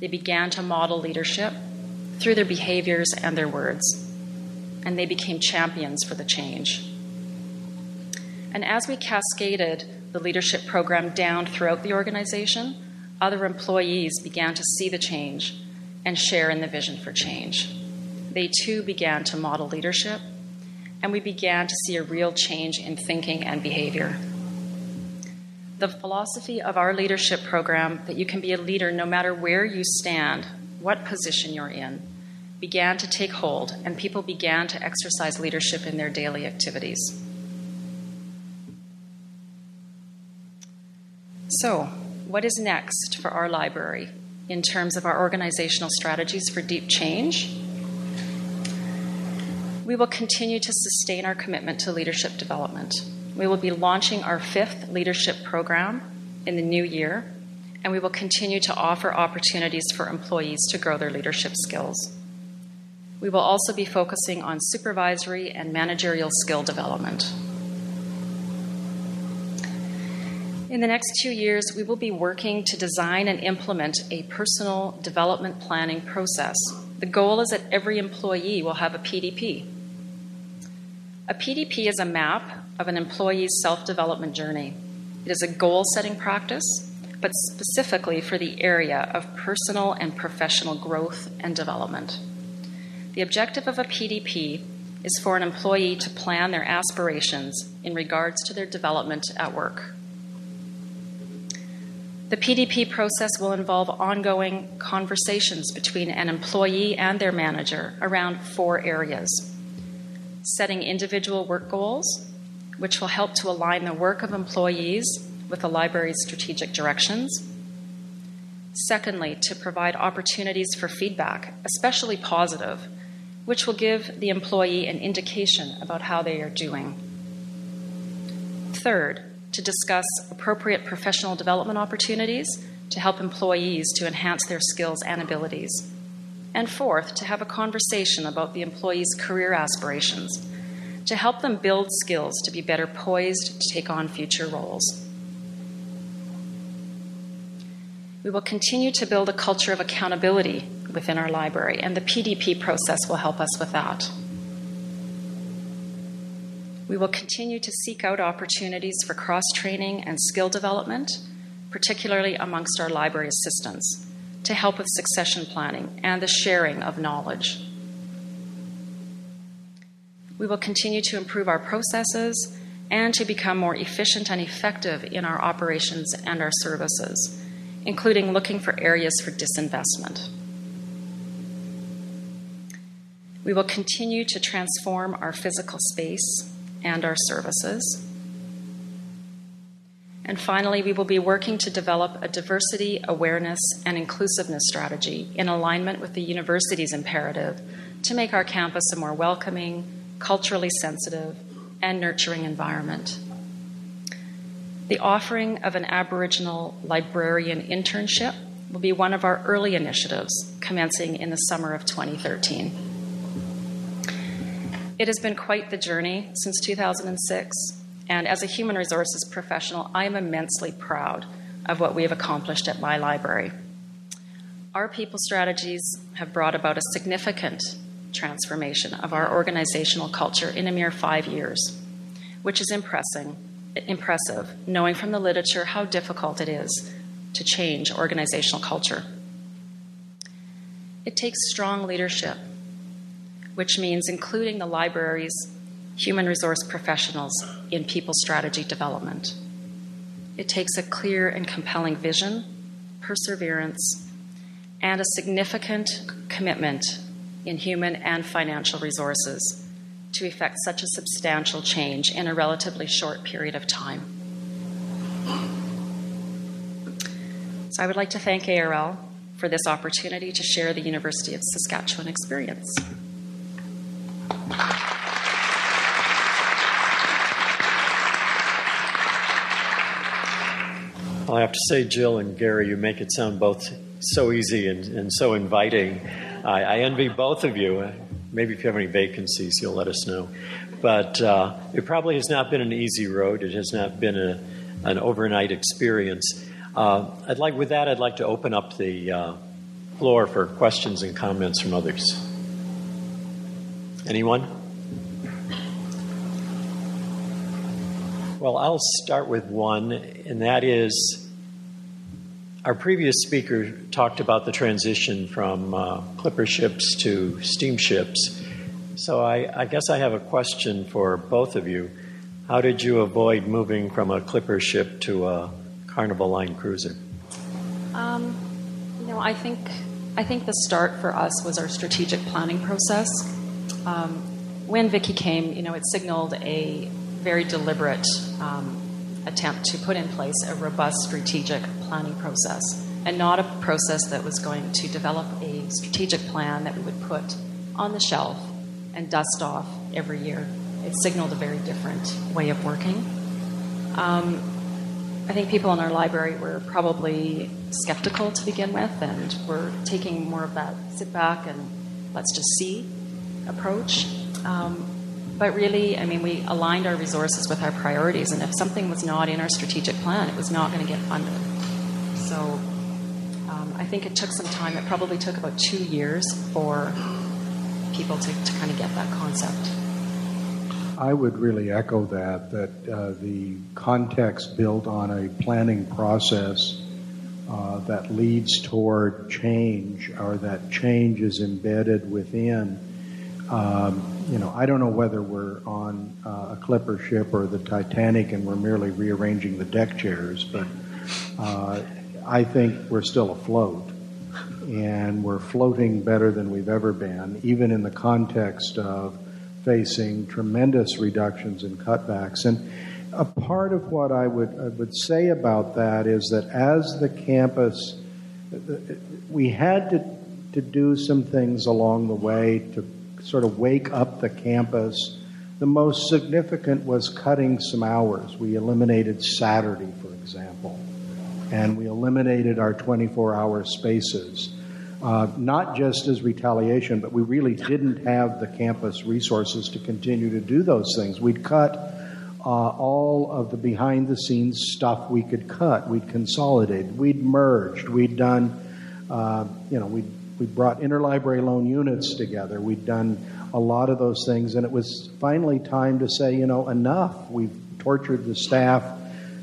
They began to model leadership through their behaviors and their words, and they became champions for the change. And as we cascaded the leadership program down throughout the organization, other employees began to see the change and share in the vision for change. They too began to model leadership, and we began to see a real change in thinking and behavior. The philosophy of our leadership program that you can be a leader no matter where you stand, what position you're in, began to take hold, and people began to exercise leadership in their daily activities. So, what is next for our library in terms of our organizational strategies for deep change? We will continue to sustain our commitment to leadership development. We will be launching our fifth leadership program in the new year, and we will continue to offer opportunities for employees to grow their leadership skills. We will also be focusing on supervisory and managerial skill development. In the next two years, we will be working to design and implement a personal development planning process. The goal is that every employee will have a PDP. A PDP is a map of an employee's self development journey. It is a goal setting practice, but specifically for the area of personal and professional growth and development. The objective of a PDP is for an employee to plan their aspirations in regards to their development at work. The PDP process will involve ongoing conversations between an employee and their manager around four areas setting individual work goals, which will help to align the work of employees with the library's strategic directions. Secondly, to provide opportunities for feedback, especially positive, which will give the employee an indication about how they are doing. Third, to discuss appropriate professional development opportunities to help employees to enhance their skills and abilities. And fourth, to have a conversation about the employee's career aspirations to help them build skills to be better poised to take on future roles. We will continue to build a culture of accountability within our library, and the PDP process will help us with that. We will continue to seek out opportunities for cross training and skill development, particularly amongst our library assistants, to help with succession planning and the sharing of knowledge. We will continue to improve our processes and to become more efficient and effective in our operations and our services, including looking for areas for disinvestment. We will continue to transform our physical space and our services. And finally, we will be working to develop a diversity, awareness, and inclusiveness strategy in alignment with the university's imperative to make our campus a more welcoming, culturally sensitive, and nurturing environment. The offering of an Aboriginal librarian internship will be one of our early initiatives commencing in the summer of 2013. It has been quite the journey since 2006, and as a human resources professional, I am immensely proud of what we have accomplished at my library. Our people strategies have brought about a significant transformation of our organizational culture in a mere five years, which is impressing, impressive, knowing from the literature how difficult it is to change organizational culture. It takes strong leadership, which means including the library's human resource professionals in people strategy development. It takes a clear and compelling vision, perseverance, and a significant commitment in human and financial resources to effect such a substantial change in a relatively short period of time. So I would like to thank ARL for this opportunity to share the University of Saskatchewan experience. I have to say, Jill and Gary, you make it sound both so easy and, and so inviting. I, I, envy both of you. Maybe if you have any vacancies, you'll let us know. But uh, it probably has not been an easy road. It has not been a, an overnight experience. Uh, I'd like, with that, I'd like to open up the uh, floor for questions and comments from others. Anyone? Well, I'll start with one, and that is our previous speaker talked about the transition from uh, clipper ships to steamships. So I, I, guess I have a question for both of you. How did you avoid moving from a clipper ship to a Carnival Line cruiser? Um, you know, I think I think the start for us was our strategic planning process. Um, when Vicki came, you know, it signaled a very deliberate um, attempt to put in place a robust strategic planning process and not a process that was going to develop a strategic plan that we would put on the shelf and dust off every year. It signaled a very different way of working. Um, I think people in our library were probably skeptical to begin with, and were taking more of that sit back and let's just see approach. Um, but really, I mean, we aligned our resources with our priorities, and if something was not in our strategic plan, it was not going to get funded. So um, I think it took some time. It probably took about two years for people to, to kind of get that concept. I would really echo that, that uh, the context built on a planning process uh, that leads toward change or that change is embedded within um, you know, I don't know whether we're on uh, a clipper ship or the Titanic and we're merely rearranging the deck chairs, but uh, I think we're still afloat. And we're floating better than we've ever been, even in the context of facing tremendous reductions and cutbacks. And a part of what I would, I would say about that is that as the campus, we had to, to do some things along the way to sort of wake up the campus. The most significant was cutting some hours. We eliminated Saturday, for example, and we eliminated our 24 hour spaces. Uh, not just as retaliation, but we really didn't have the campus resources to continue to do those things. We'd cut uh, all of the behind the scenes stuff we could cut. We'd consolidated. We'd merged. We'd done, uh, you know, we'd we brought interlibrary loan units together. We'd done a lot of those things, and it was finally time to say, you know, enough. We've tortured the staff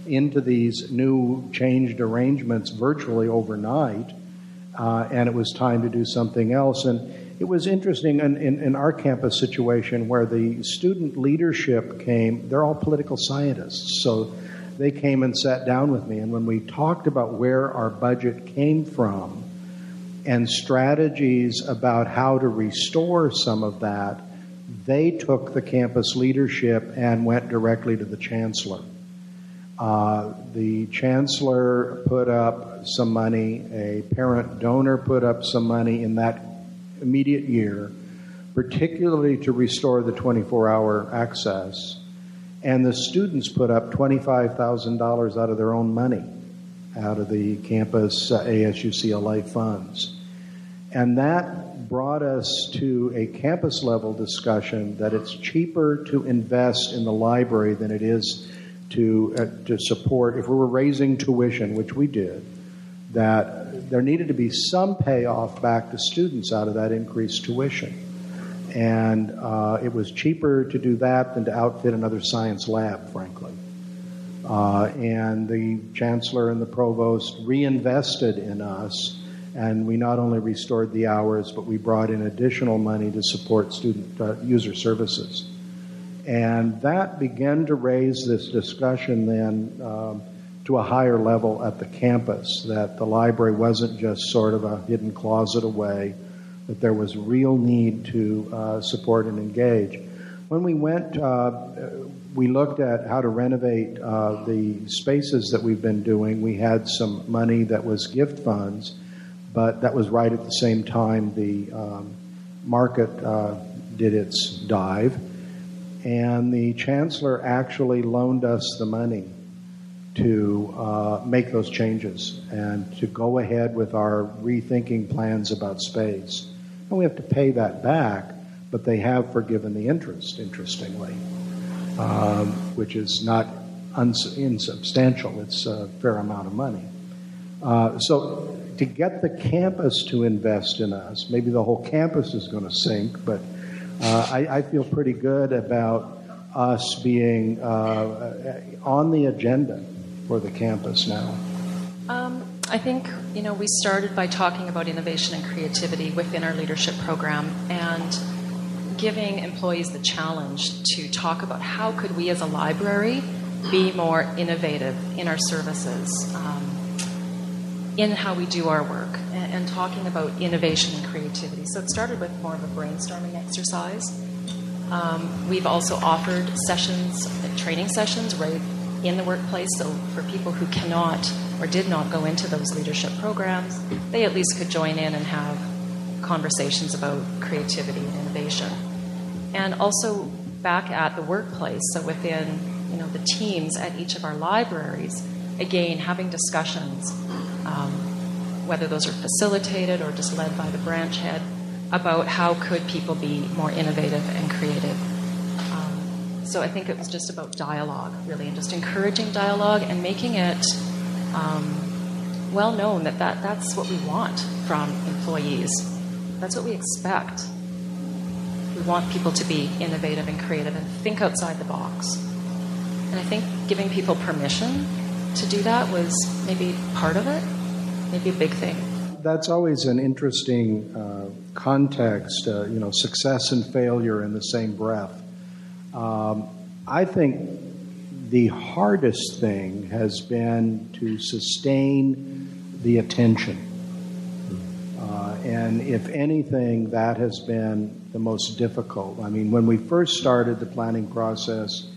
into these new changed arrangements virtually overnight, uh, and it was time to do something else. And it was interesting in, in, in, our campus situation where the student leadership came, they're all political scientists. So they came and sat down with me, and when we talked about where our budget came from and strategies about how to restore some of that, they took the campus leadership and went directly to the chancellor. Uh, the chancellor put up some money, a parent donor put up some money in that immediate year, particularly to restore the 24 hour access. And the students put up $25,000 out of their own money, out of the campus uh, ASUCLA funds. And that brought us to a campus level discussion that it's cheaper to invest in the library than it is to, uh, to support, if we were raising tuition, which we did, that there needed to be some payoff back to students out of that increased tuition. And uh, it was cheaper to do that than to outfit another science lab, frankly. Uh, and the chancellor and the provost reinvested in us, and we not only restored the hours, but we brought in additional money to support student uh, user services. And that began to raise this discussion then um, to a higher level at the campus, that the library wasn't just sort of a hidden closet away, that there was real need to uh, support and engage. When we went, uh, we looked at how to renovate uh, the spaces that we've been doing. We had some money that was gift funds, but that was right at the same time the um, market uh, did its dive and the chancellor actually loaned us the money to uh, make those changes and to go ahead with our rethinking plans about space. And we have to pay that back, but they have forgiven the interest, interestingly, um, which is not uns- insubstantial. It's a fair amount of money. Uh, so to get the campus to invest in us, maybe the whole campus is going to sink, but uh, I, I, feel pretty good about us being uh, on the agenda for the campus now. Um, I think you know we started by talking about innovation and creativity within our leadership program and giving employees the challenge to talk about how could we as a library be more innovative in our services um, in how we do our work and, and talking about innovation and creativity. So it started with more of a brainstorming exercise. Um, we've also offered sessions, training sessions, right in the workplace. So for people who cannot or did not go into those leadership programs, they at least could join in and have conversations about creativity and innovation. And also back at the workplace, so within you know the teams at each of our libraries, again having discussions um, whether those are facilitated or just led by the branch head, about how could people be more innovative and creative. Um, so I think it was just about dialogue, really, and just encouraging dialogue and making it um, well known that, that that's what we want from employees. That's what we expect. We want people to be innovative and creative and think outside the box. And I think giving people permission to do that was maybe part of it maybe a big thing. That's always an interesting uh, context, uh, you know, success and failure in the same breath. Um, I think the hardest thing has been to sustain the attention. Uh, and if anything, that has been the most difficult. I mean, when we first started the planning process,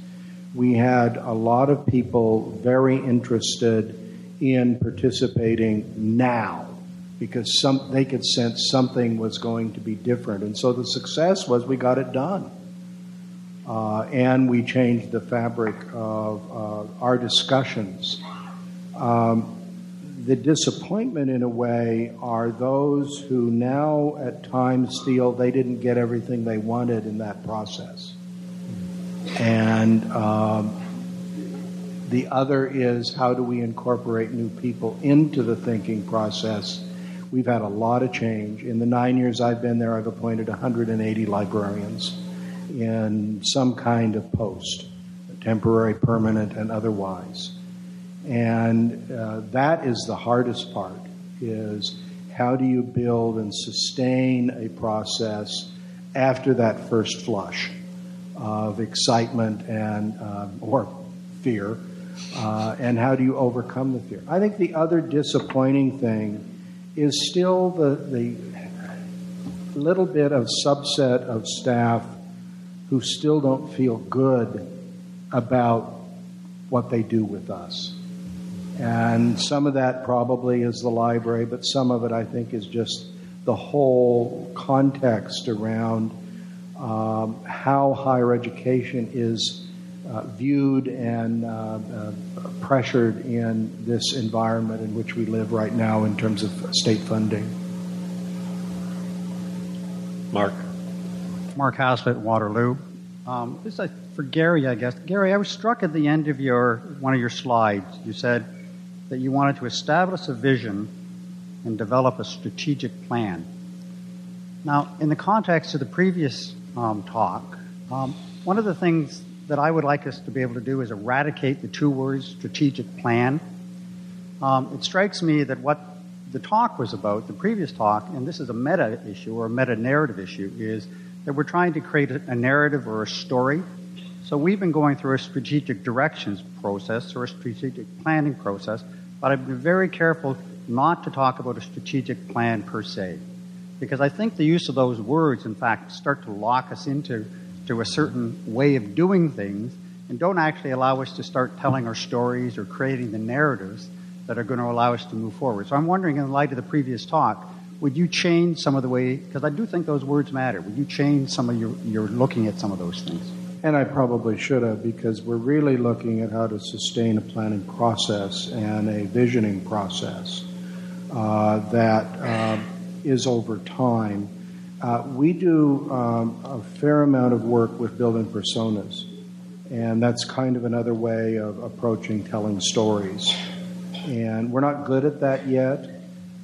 we had a lot of people very interested in participating now because some, they could sense something was going to be different. And so the success was we got it done. Uh, and we changed the fabric of uh, our discussions. Um, the disappointment, in a way, are those who now at times feel they didn't get everything they wanted in that process. And um, the other is how do we incorporate new people into the thinking process We've had a lot of change. In the nine years I've been there, I've appointed 180 librarians in some kind of post, temporary, permanent, and otherwise. And uh, that is the hardest part is how do you build and sustain a process after that first flush of excitement and um, or fear uh, and how do you overcome the fear? I think the other disappointing thing is still the, the little bit of subset of staff who still don't feel good about what they do with us. And some of that probably is the library, but some of it I think is just the whole context around um, how higher education is uh, viewed and uh, uh, pressured in this environment in which we live right now in terms of state funding. Mark. Mark Haslett, Waterloo. Um, this is for Gary, I guess. Gary, I was struck at the end of your one of your slides. You said that you wanted to establish a vision and develop a strategic plan. Now, in the context of the previous um, talk, um, one of the things that I would like us to be able to do is eradicate the two words strategic plan. Um, it strikes me that what the talk was about, the previous talk, and this is a meta issue or a meta narrative issue, is that we're trying to create a, a narrative or a story. So we've been going through a strategic directions process or a strategic planning process but I've been very careful not to talk about a strategic plan per se. Because I think the use of those words, in fact, start to lock us into to a certain way of doing things and don't actually allow us to start telling our stories or creating the narratives that are going to allow us to move forward. So I'm wondering, in light of the previous talk, would you change some of the way, because I do think those words matter, would you change some of your, your looking at some of those things? And I probably should have because we're really looking at how to sustain a planning process and a visioning process uh, that uh, is over time. Uh, we do um, a fair amount of work with building personas, and that's kind of another way of approaching telling stories. And we're not good at that yet.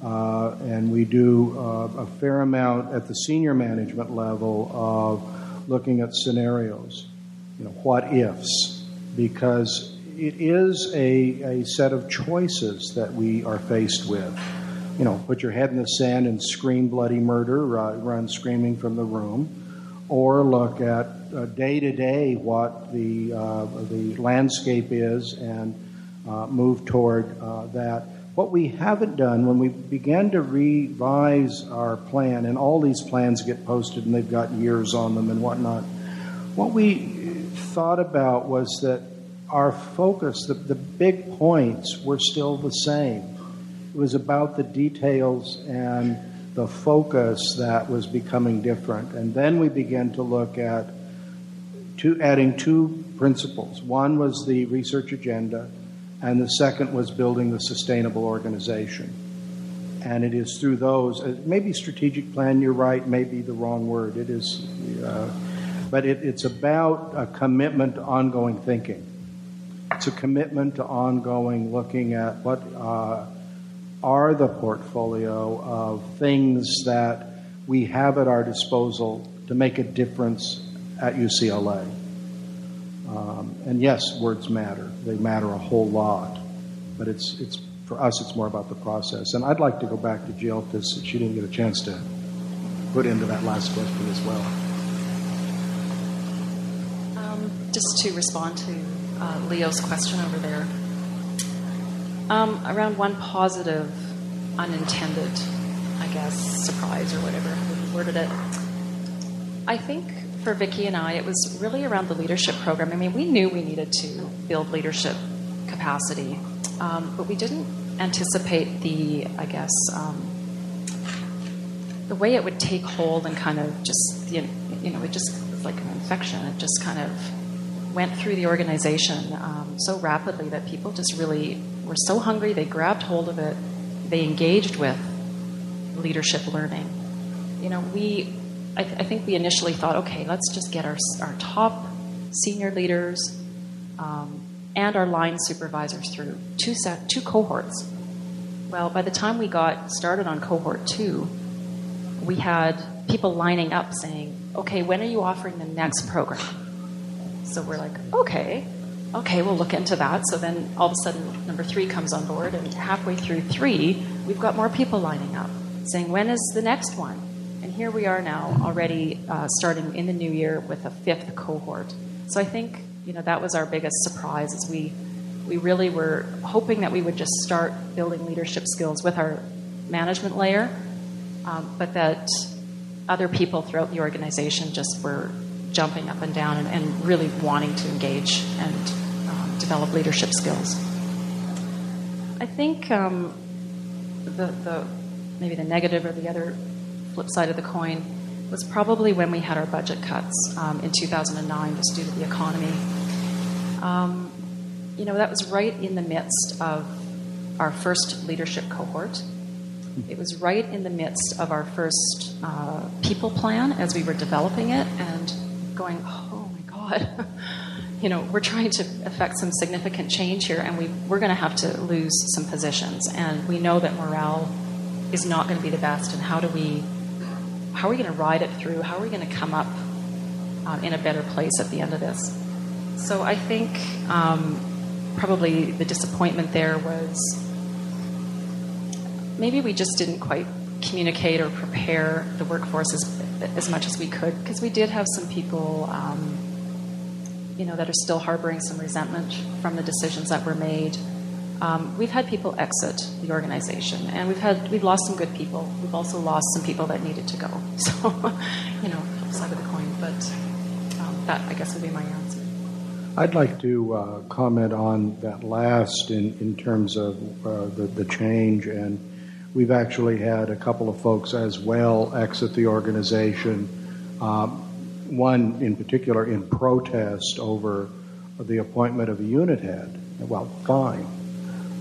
Uh, and we do uh, a fair amount at the senior management level of looking at scenarios you know, what ifs, because it is a, a set of choices that we are faced with. You know, put your head in the sand and scream bloody murder, uh, run screaming from the room, or look at day to day what the, uh, the landscape is and uh, move toward uh, that. What we haven't done when we began to revise our plan, and all these plans get posted and they've got years on them and whatnot, what we thought about was that our focus, the, the big points, were still the same. It was about the details and the focus that was becoming different. And then we began to look at two, adding two principles. One was the research agenda, and the second was building the sustainable organization. And it is through those, uh, maybe strategic plan, you're right, maybe the wrong word. It is. Uh, but it, it's about a commitment to ongoing thinking. It's a commitment to ongoing looking at what uh, are the portfolio of things that we have at our disposal to make a difference at UCLA. Um, and yes, words matter. They matter a whole lot. But it's, it's, for us, it's more about the process. And I'd like to go back to Jill because she didn't get a chance to put into that last question as well. just to respond to uh, Leo's question over there, um, around one positive, unintended, I guess, surprise or whatever we worded it. I think for Vicki and I, it was really around the leadership program. I mean, we knew we needed to build leadership capacity, um, but we didn't anticipate the, I guess, um, the way it would take hold and kind of just, you know, it just was like an infection. It just kind of went through the organization um, so rapidly that people just really were so hungry. They grabbed hold of it. They engaged with leadership learning. You know, we, I, th- I think we initially thought, okay, let's just get our, our top senior leaders um, and our line supervisors through two set, two cohorts. Well, by the time we got started on cohort two, we had people lining up saying, okay, when are you offering the next program? So we're like, okay, okay, we'll look into that. So then all of a sudden, number three comes on board, and halfway through three, we've got more people lining up saying, when is the next one? And here we are now, already uh, starting in the new year with a fifth cohort. So I think you know that was our biggest surprise. Is we we really were hoping that we would just start building leadership skills with our management layer, um, but that other people throughout the organization just were jumping up and down and, and really wanting to engage and develop leadership skills. I think um, the, the maybe the negative or the other flip side of the coin was probably when we had our budget cuts um, in 2009 just due to the economy. Um, you know, that was right in the midst of our first leadership cohort. It was right in the midst of our first uh, people plan as we were developing it and going, oh my God, you know, we're trying to affect some significant change here and we, we're going to have to lose some positions. And we know that morale is not going to be the best. And how do we, how are we going to ride it through? How are we going to come up um, in a better place at the end of this? So I think um, probably the disappointment there was maybe we just didn't quite communicate or prepare the workforce as, as much as we could because we did have some people um, you know that are still harboring some resentment from the decisions that were made. Um, we've had people exit the organization and we've had we've lost some good people. We've also lost some people that needed to go. So you know side of the coin but um, that i guess would be my answer. I'd like to uh, comment on that last in, in terms of uh, the, the change and We've actually had a couple of folks as well exit the organization. Um, one in particular in protest over the appointment of a unit head. Well, fine.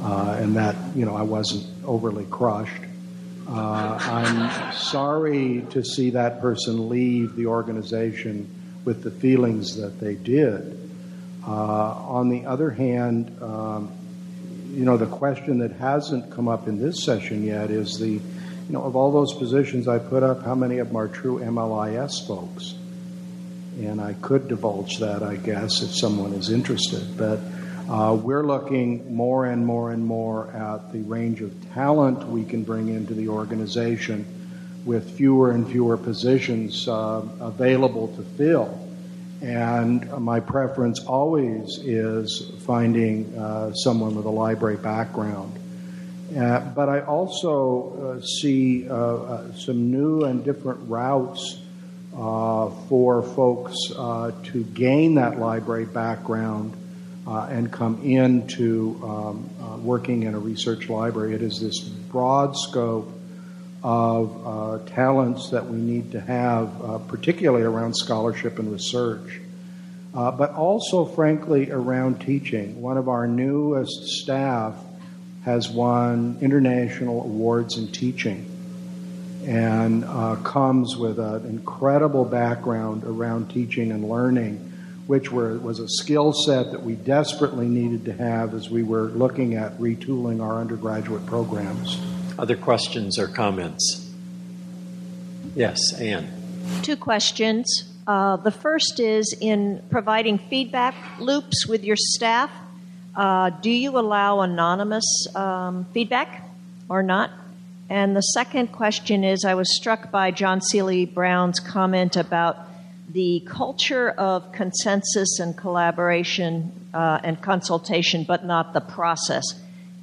Uh, and that, you know, I wasn't overly crushed. Uh, I'm sorry to see that person leave the organization with the feelings that they did. Uh, on the other hand, um, you know, the question that hasn't come up in this session yet is the, you know, of all those positions I put up, how many of them are true MLIS folks? And I could divulge that, I guess, if someone is interested. But uh, we're looking more and more and more at the range of talent we can bring into the organization with fewer and fewer positions uh, available to fill. And my preference always is finding uh, someone with a library background. Uh, but I also uh, see uh, some new and different routes for folks to gain that library background and come into um, working in a research library. It is this broad scope of uh, talents that we need to have, uh, particularly around scholarship and research, uh, but also, frankly, around teaching. One of our newest staff has won international awards in teaching and uh, comes with an incredible background around teaching and learning, which were, was a skill set that we desperately needed to have as we were looking at retooling our undergraduate programs. Other questions or comments? Yes, Anne. Two questions. Uh, the first is in providing feedback loops with your staff. Uh, do you allow anonymous um, feedback or not? And the second question is I was struck by John Seely Brown's comment about the culture of consensus and collaboration uh, and consultation, but not the process.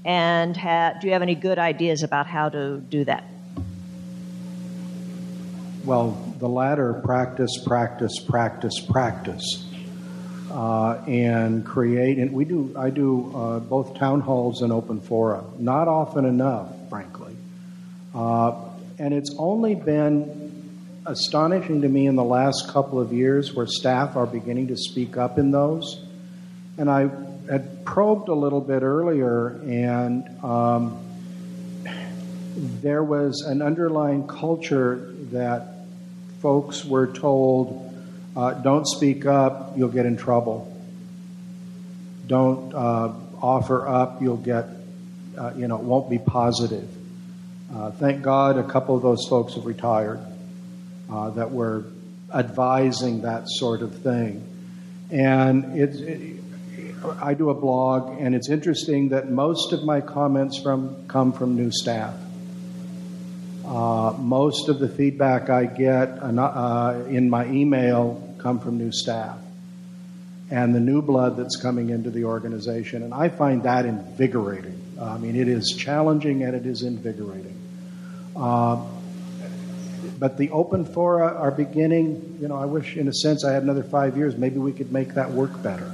And ha- do you have any good ideas about how to do that? Well, the latter practice, practice, practice, practice. Uh, and create, and we do, I do uh, both town halls and open fora. Not often enough. Uh, and it's only been astonishing to me in the last couple of years where staff are beginning to speak up in those. And I had probed a little bit earlier, and um, there was an underlying culture that folks were told uh, don't speak up, you'll get in trouble. Don't uh, offer up, you'll get uh, you know, it won't be positive. Uh, thank God a couple of those folks have retired uh, that were advising that sort of thing. And it's, it, I do a blog, and it's interesting that most of my comments from come from new staff. Uh, most of the feedback I get uh, in my email come from new staff and the new blood that's coming into the organization. And I find that invigorating. I mean, it is challenging and it is invigorating. Uh, but the open fora are beginning, you know, I wish in a sense I had another five years, maybe we could make that work better.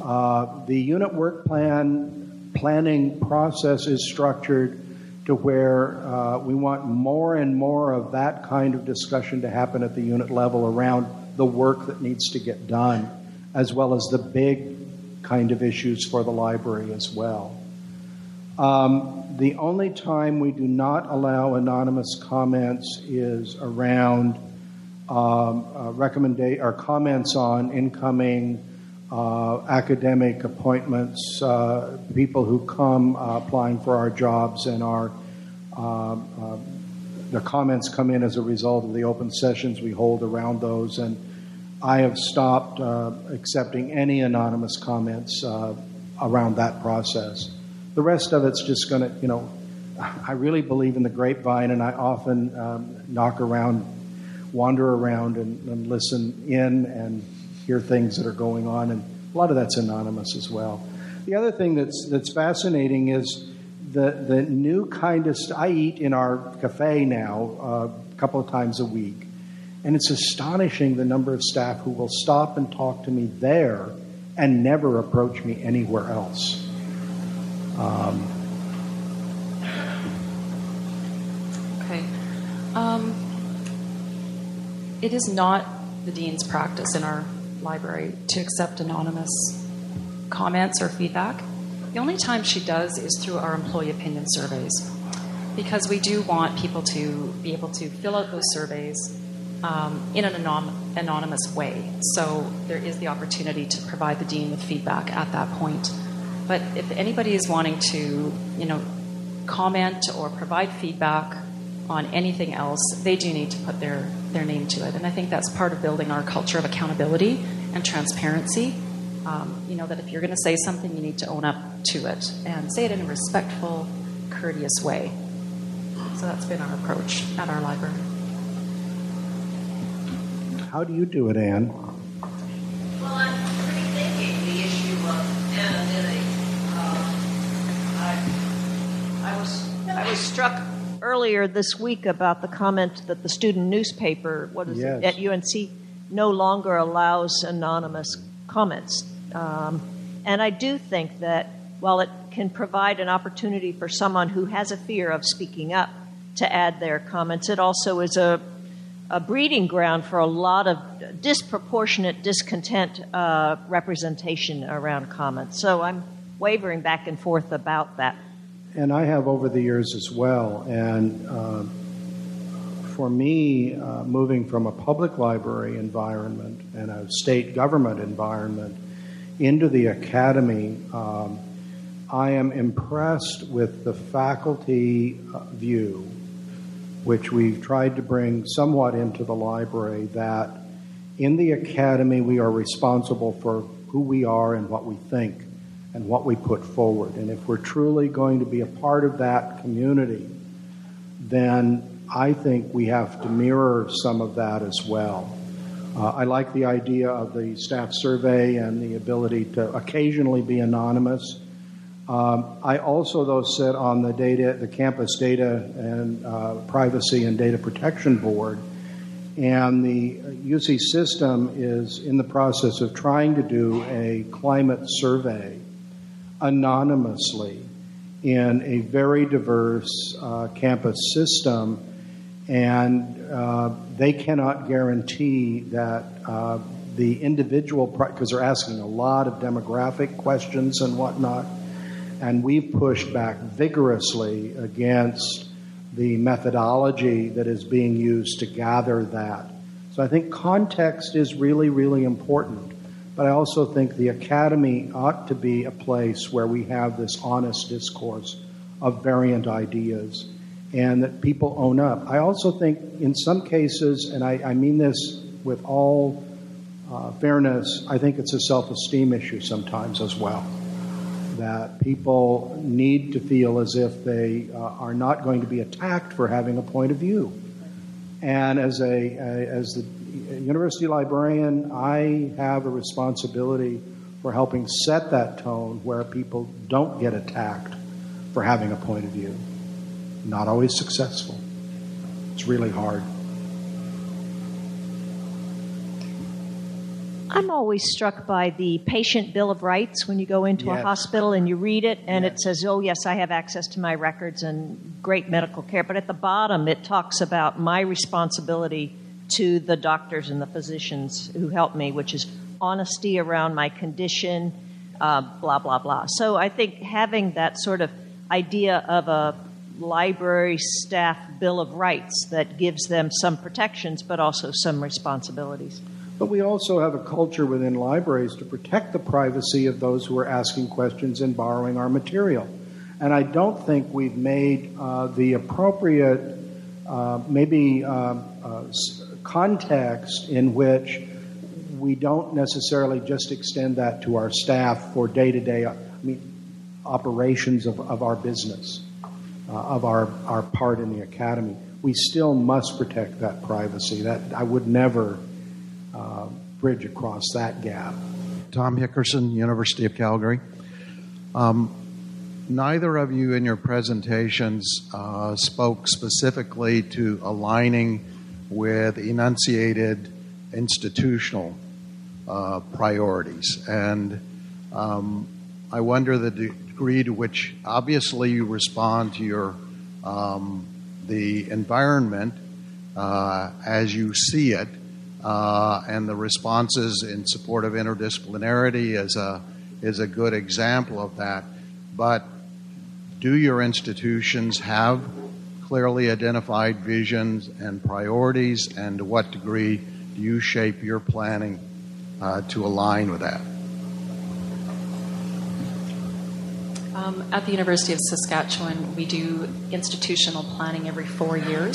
Uh, the unit work plan planning process is structured to where uh, we want more and more of that kind of discussion to happen at the unit level around the work that needs to get done, as well as the big kind of issues for the library as well. Um, the only time we do not allow anonymous comments is around um, uh, or comments on incoming uh, academic appointments, uh, people who come uh, applying for our jobs, and our um, uh, the comments come in as a result of the open sessions we hold around those. And I have stopped uh, accepting any anonymous comments uh, around that process. The rest of it's just going to, you know, I really believe in the grapevine, and I often um, knock around, wander around, and, and listen in and hear things that are going on, and a lot of that's anonymous as well. The other thing that's that's fascinating is the the new kind of st- I eat in our cafe now uh, a couple of times a week, and it's astonishing the number of staff who will stop and talk to me there and never approach me anywhere else. Um, okay. Um, it is not the dean's practice in our library to accept anonymous comments or feedback. The only time she does is through our employee opinion surveys because we do want people to be able to fill out those surveys um, in an anon- anonymous way. So there is the opportunity to provide the dean with feedback at that point. But if anybody is wanting to, you know, comment or provide feedback on anything else, they do need to put their, their name to it. And I think that's part of building our culture of accountability and transparency. Um, you know, that if you're going to say something, you need to own up to it and say it in a respectful, courteous way. So that's been our approach at our library. How do you do it, Anne? Earlier this week about the comment that the student newspaper, what is Yes. it, at UNC, no longer allows anonymous comments. Um, and I do think that while it can provide an opportunity for someone who has a fear of speaking up to add their comments, it also is a, a breeding ground for a lot of disproportionate discontent uh, representation around comments. So I'm wavering back and forth about that. And I have over the years as well. And uh, for me, uh, moving from a public library environment and a state government environment into the academy, um, I am impressed with the faculty uh, view, which we've tried to bring somewhat into the library, that in the academy we are responsible for who we are and what we think and what we put forward. And if we're truly going to be a part of that community, then I think we have to mirror some of that as well. Uh, I like the idea of the staff survey and the ability to occasionally be anonymous. Um, I also, though, sit on the data, the campus data and uh, privacy and data protection board, and the UC system is in the process of trying to do a climate survey anonymously in a very diverse uh, campus system, and uh, they cannot guarantee that uh, the individual, because they're asking a lot of demographic questions and whatnot, and we've pushed back vigorously against the methodology that is being used to gather that. So I think context is really, really important. But I also think the academy ought to be a place where we have this honest discourse of variant ideas and that people own up. I also think in some cases, and I, I mean this with all uh, fairness, I think it's a self esteem issue sometimes as well. That people need to feel as if they uh, are not going to be attacked for having a point of view. And as a, a as the university librarian, I have a responsibility for helping set that tone where people don't get attacked for having a point of view. Not always successful. It's really hard. I'm always struck by the patient bill of rights when you go into Yes. a hospital and you read it and Yes. it says, oh, yes, I have access to my records and great medical care. But at the bottom, it talks about my responsibility to the doctors and the physicians who help me, which is honesty around my condition, uh, blah, blah, blah. So I think having that sort of idea of a library staff bill of rights that gives them some protections but also some responsibilities. But we also have a culture within libraries to protect the privacy of those who are asking questions and borrowing our material. And I don't think we've made uh, the appropriate, uh, maybe uh, uh, context in which we don't necessarily just extend that to our staff for day to day, operations of, of our business, uh, of our, our part in the academy. We still must protect that privacy. That I would never uh, bridge across that gap. Tom Hickerson, University of Calgary. Um, neither of you in your presentations uh, spoke specifically to aligning with enunciated institutional uh, priorities. And um, I wonder the degree to which, obviously, you respond to your um, the environment uh, as you see it, uh, and the responses in support of interdisciplinarity is a is a good example of that. But do your institutions have clearly identified visions and priorities, and to what degree do you shape your planning uh, to align with that? Um, at the University of Saskatchewan, we do institutional planning every four years.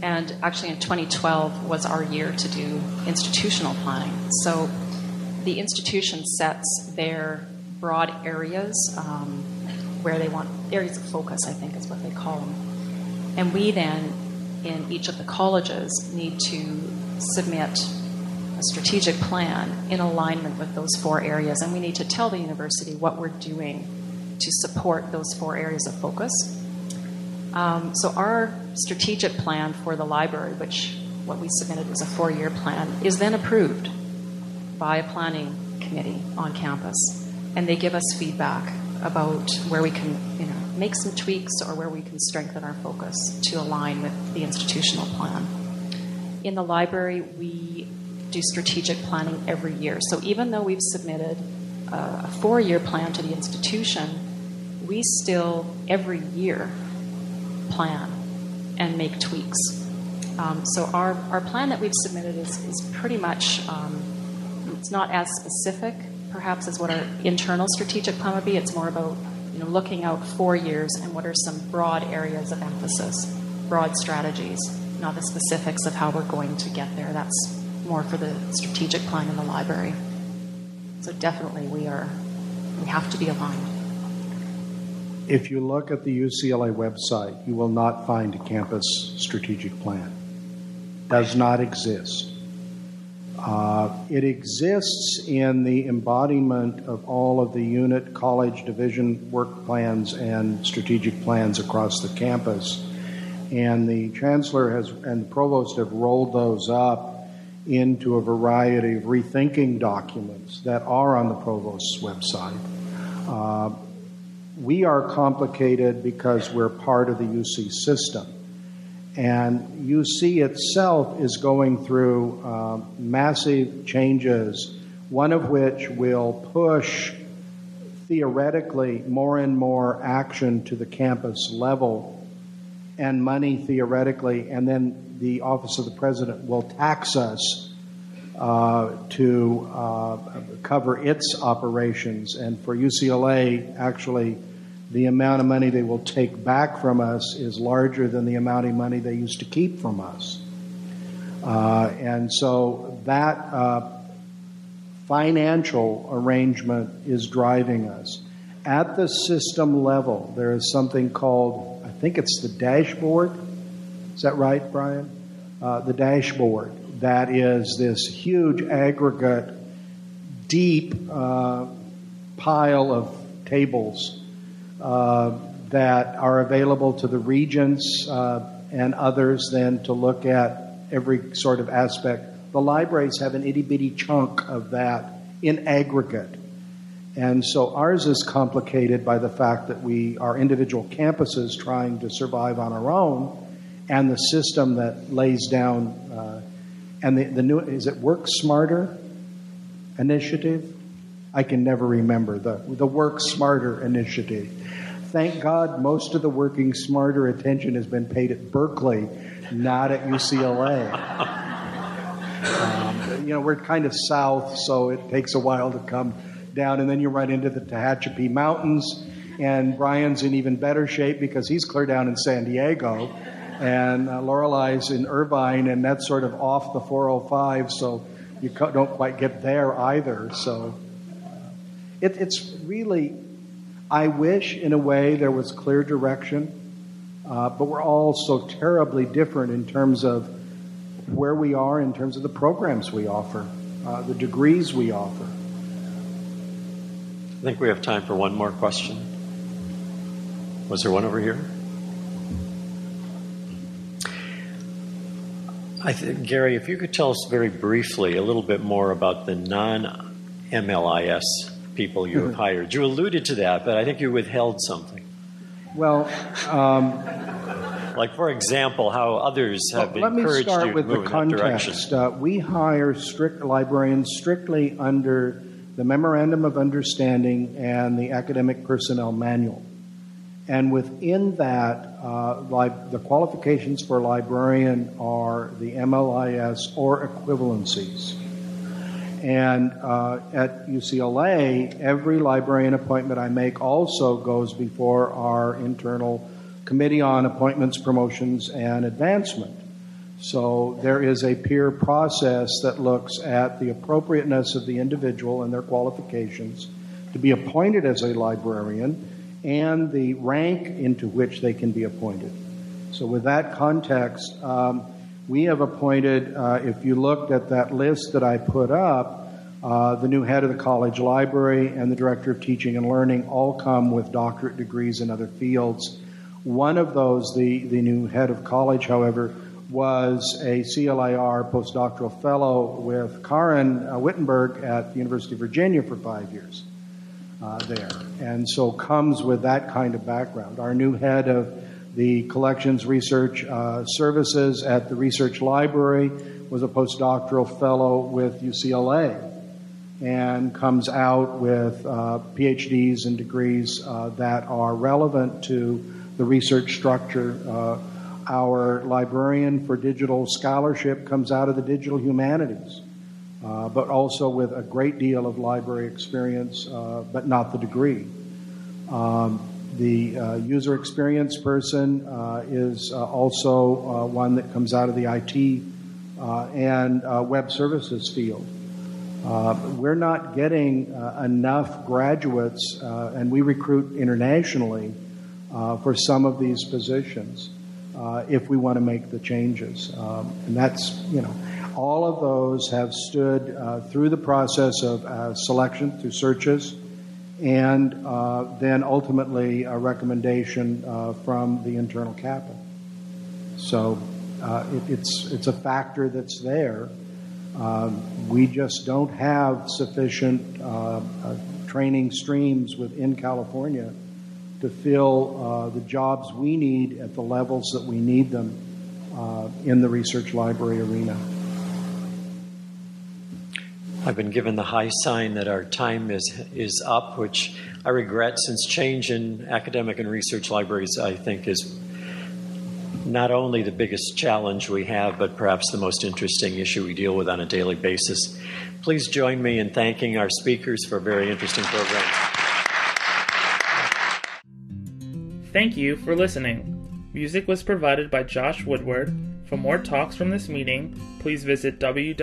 And actually, in 2012 was our year to do institutional planning. So the institution sets their broad areas um, where they want areas of focus, I think is what they call them. And we then, in each of the colleges, need to submit a strategic plan in alignment with those four areas. And we need to tell the university what we're doing to support those four areas of focus. Um, so our strategic plan for the library, which what we submitted was a four-year plan, is then approved by a planning committee on campus, and they give us feedback about where we can, you know, make some tweaks or where we can strengthen our focus to align with the institutional plan. In the library, we do strategic planning every year. So even though we've submitted a four-year plan to the institution, we still every year plan and make tweaks. Um, so our, our plan that we've submitted is, is pretty much um, it's not as specific perhaps as what our internal strategic plan would be. It's more about know looking out four years and what are some broad areas of emphasis, broad strategies, not the specifics of how we're going to get there. That's more for the strategic plan in the library. So definitely we are we have to be aligned. If you look at the UCLA website, you will not find a campus strategic plan. Does not exist. Uh, it exists in the embodiment of all of the unit, college, division work plans and strategic plans across the campus. And the chancellor has and the provost have rolled those up into a variety of rethinking documents that are on the provost's website. Uh, we are complicated because we're part of the UC system. And UC itself is going through uh, massive changes, one of which will push theoretically more and more action to the campus level and money theoretically, and then the Office of the President will tax us uh, to uh, cover its operations. And for UCLA, actually, the amount of money they will take back from us is larger than the amount of money they used to keep from us. Uh, and so that uh, financial arrangement is driving us. At the system level, there is something called, I think it's the dashboard. Is that right, Brian? Uh, the dashboard. That is this huge aggregate, deep uh, pile of tables that are available to the regents uh, and others then to look at every sort of aspect. The libraries have an itty bitty chunk of that in aggregate. And so ours is complicated by the fact that we are individual campuses trying to survive on our own, and the system that lays down, uh, and the, the new, is it Work Smarter initiative? I can never remember the, the Work Smarter initiative. Thank God most of the Working Smarter attention has been paid at Berkeley, not at UCLA. Um, you know, we're kind of south, so it takes a while to come down, and then you run into the Tehachapi Mountains. And Brian's in even better shape because he's clear down in San Diego, and uh, Lorelei's in Irvine, and that's sort of off the 405, so you don't quite get there either. So it, it's really, I wish in a way there was clear direction, uh, but we're all so terribly different in terms of where we are, in terms of the programs we offer, uh, the degrees we offer. I think we have time for one more question. Was there one over here? I think, Gary, if you could tell us very briefly a little bit more about the non MLIS people you have mm-hmm. hired. You alluded to that, but I think you withheld something. Well, um, like for example, how others have well, encouraged you to move with the context. Uh, we hire strict librarians strictly under the Memorandum of Understanding, and the Academic Personnel Manual. And within that, uh, li- the qualifications for librarian are the MLIS or equivalencies. And uh, at UCLA, every librarian appointment I make also goes before our internal Committee on Appointments, Promotions, and Advancement. So there is a peer process that looks at the appropriateness of the individual and their qualifications to be appointed as a librarian and the rank into which they can be appointed. So, with that context, um, we have appointed, uh, if you looked at that list that I put up, uh, the new head of the college library and the director of teaching and learning all come with doctorate degrees in other fields. One of those, the, the new head of college, however, was a CLIR postdoctoral fellow with Karin uh, Wittenberg at the University of Virginia for five years uh, there, and so comes with that kind of background. Our new head of the collections research uh, services at the research library was a postdoctoral fellow with UCLA and comes out with uh, PhDs and degrees uh, that are relevant to the research structure uh, our librarian for digital scholarship comes out of the digital humanities, uh, but also with a great deal of library experience, uh, but not the degree. Um, the uh, user experience person uh, is uh, also uh, one that comes out of the IT and web services field. we're not getting enough graduates, and we recruit internationally for some of these positions uh, if we want to make the changes. Um, and that's, you know, all of those have stood uh, through the process of uh, selection through searches and uh, then ultimately a recommendation uh, from the internal capital. So uh, it, it's, it's a factor that's there. Um, we just don't have sufficient training streams within California to fill the jobs we need at the levels that we need them in the research library arena. I've been given the high sign that our time is is up, which I regret since change in academic and research libraries I think is not only the biggest challenge we have, but perhaps the most interesting issue we deal with on a daily basis. Please join me in thanking our speakers for a very interesting program. Thank you for listening. Music was provided by Josh Woodward. For more talks from this meeting, please visit www.arl.org.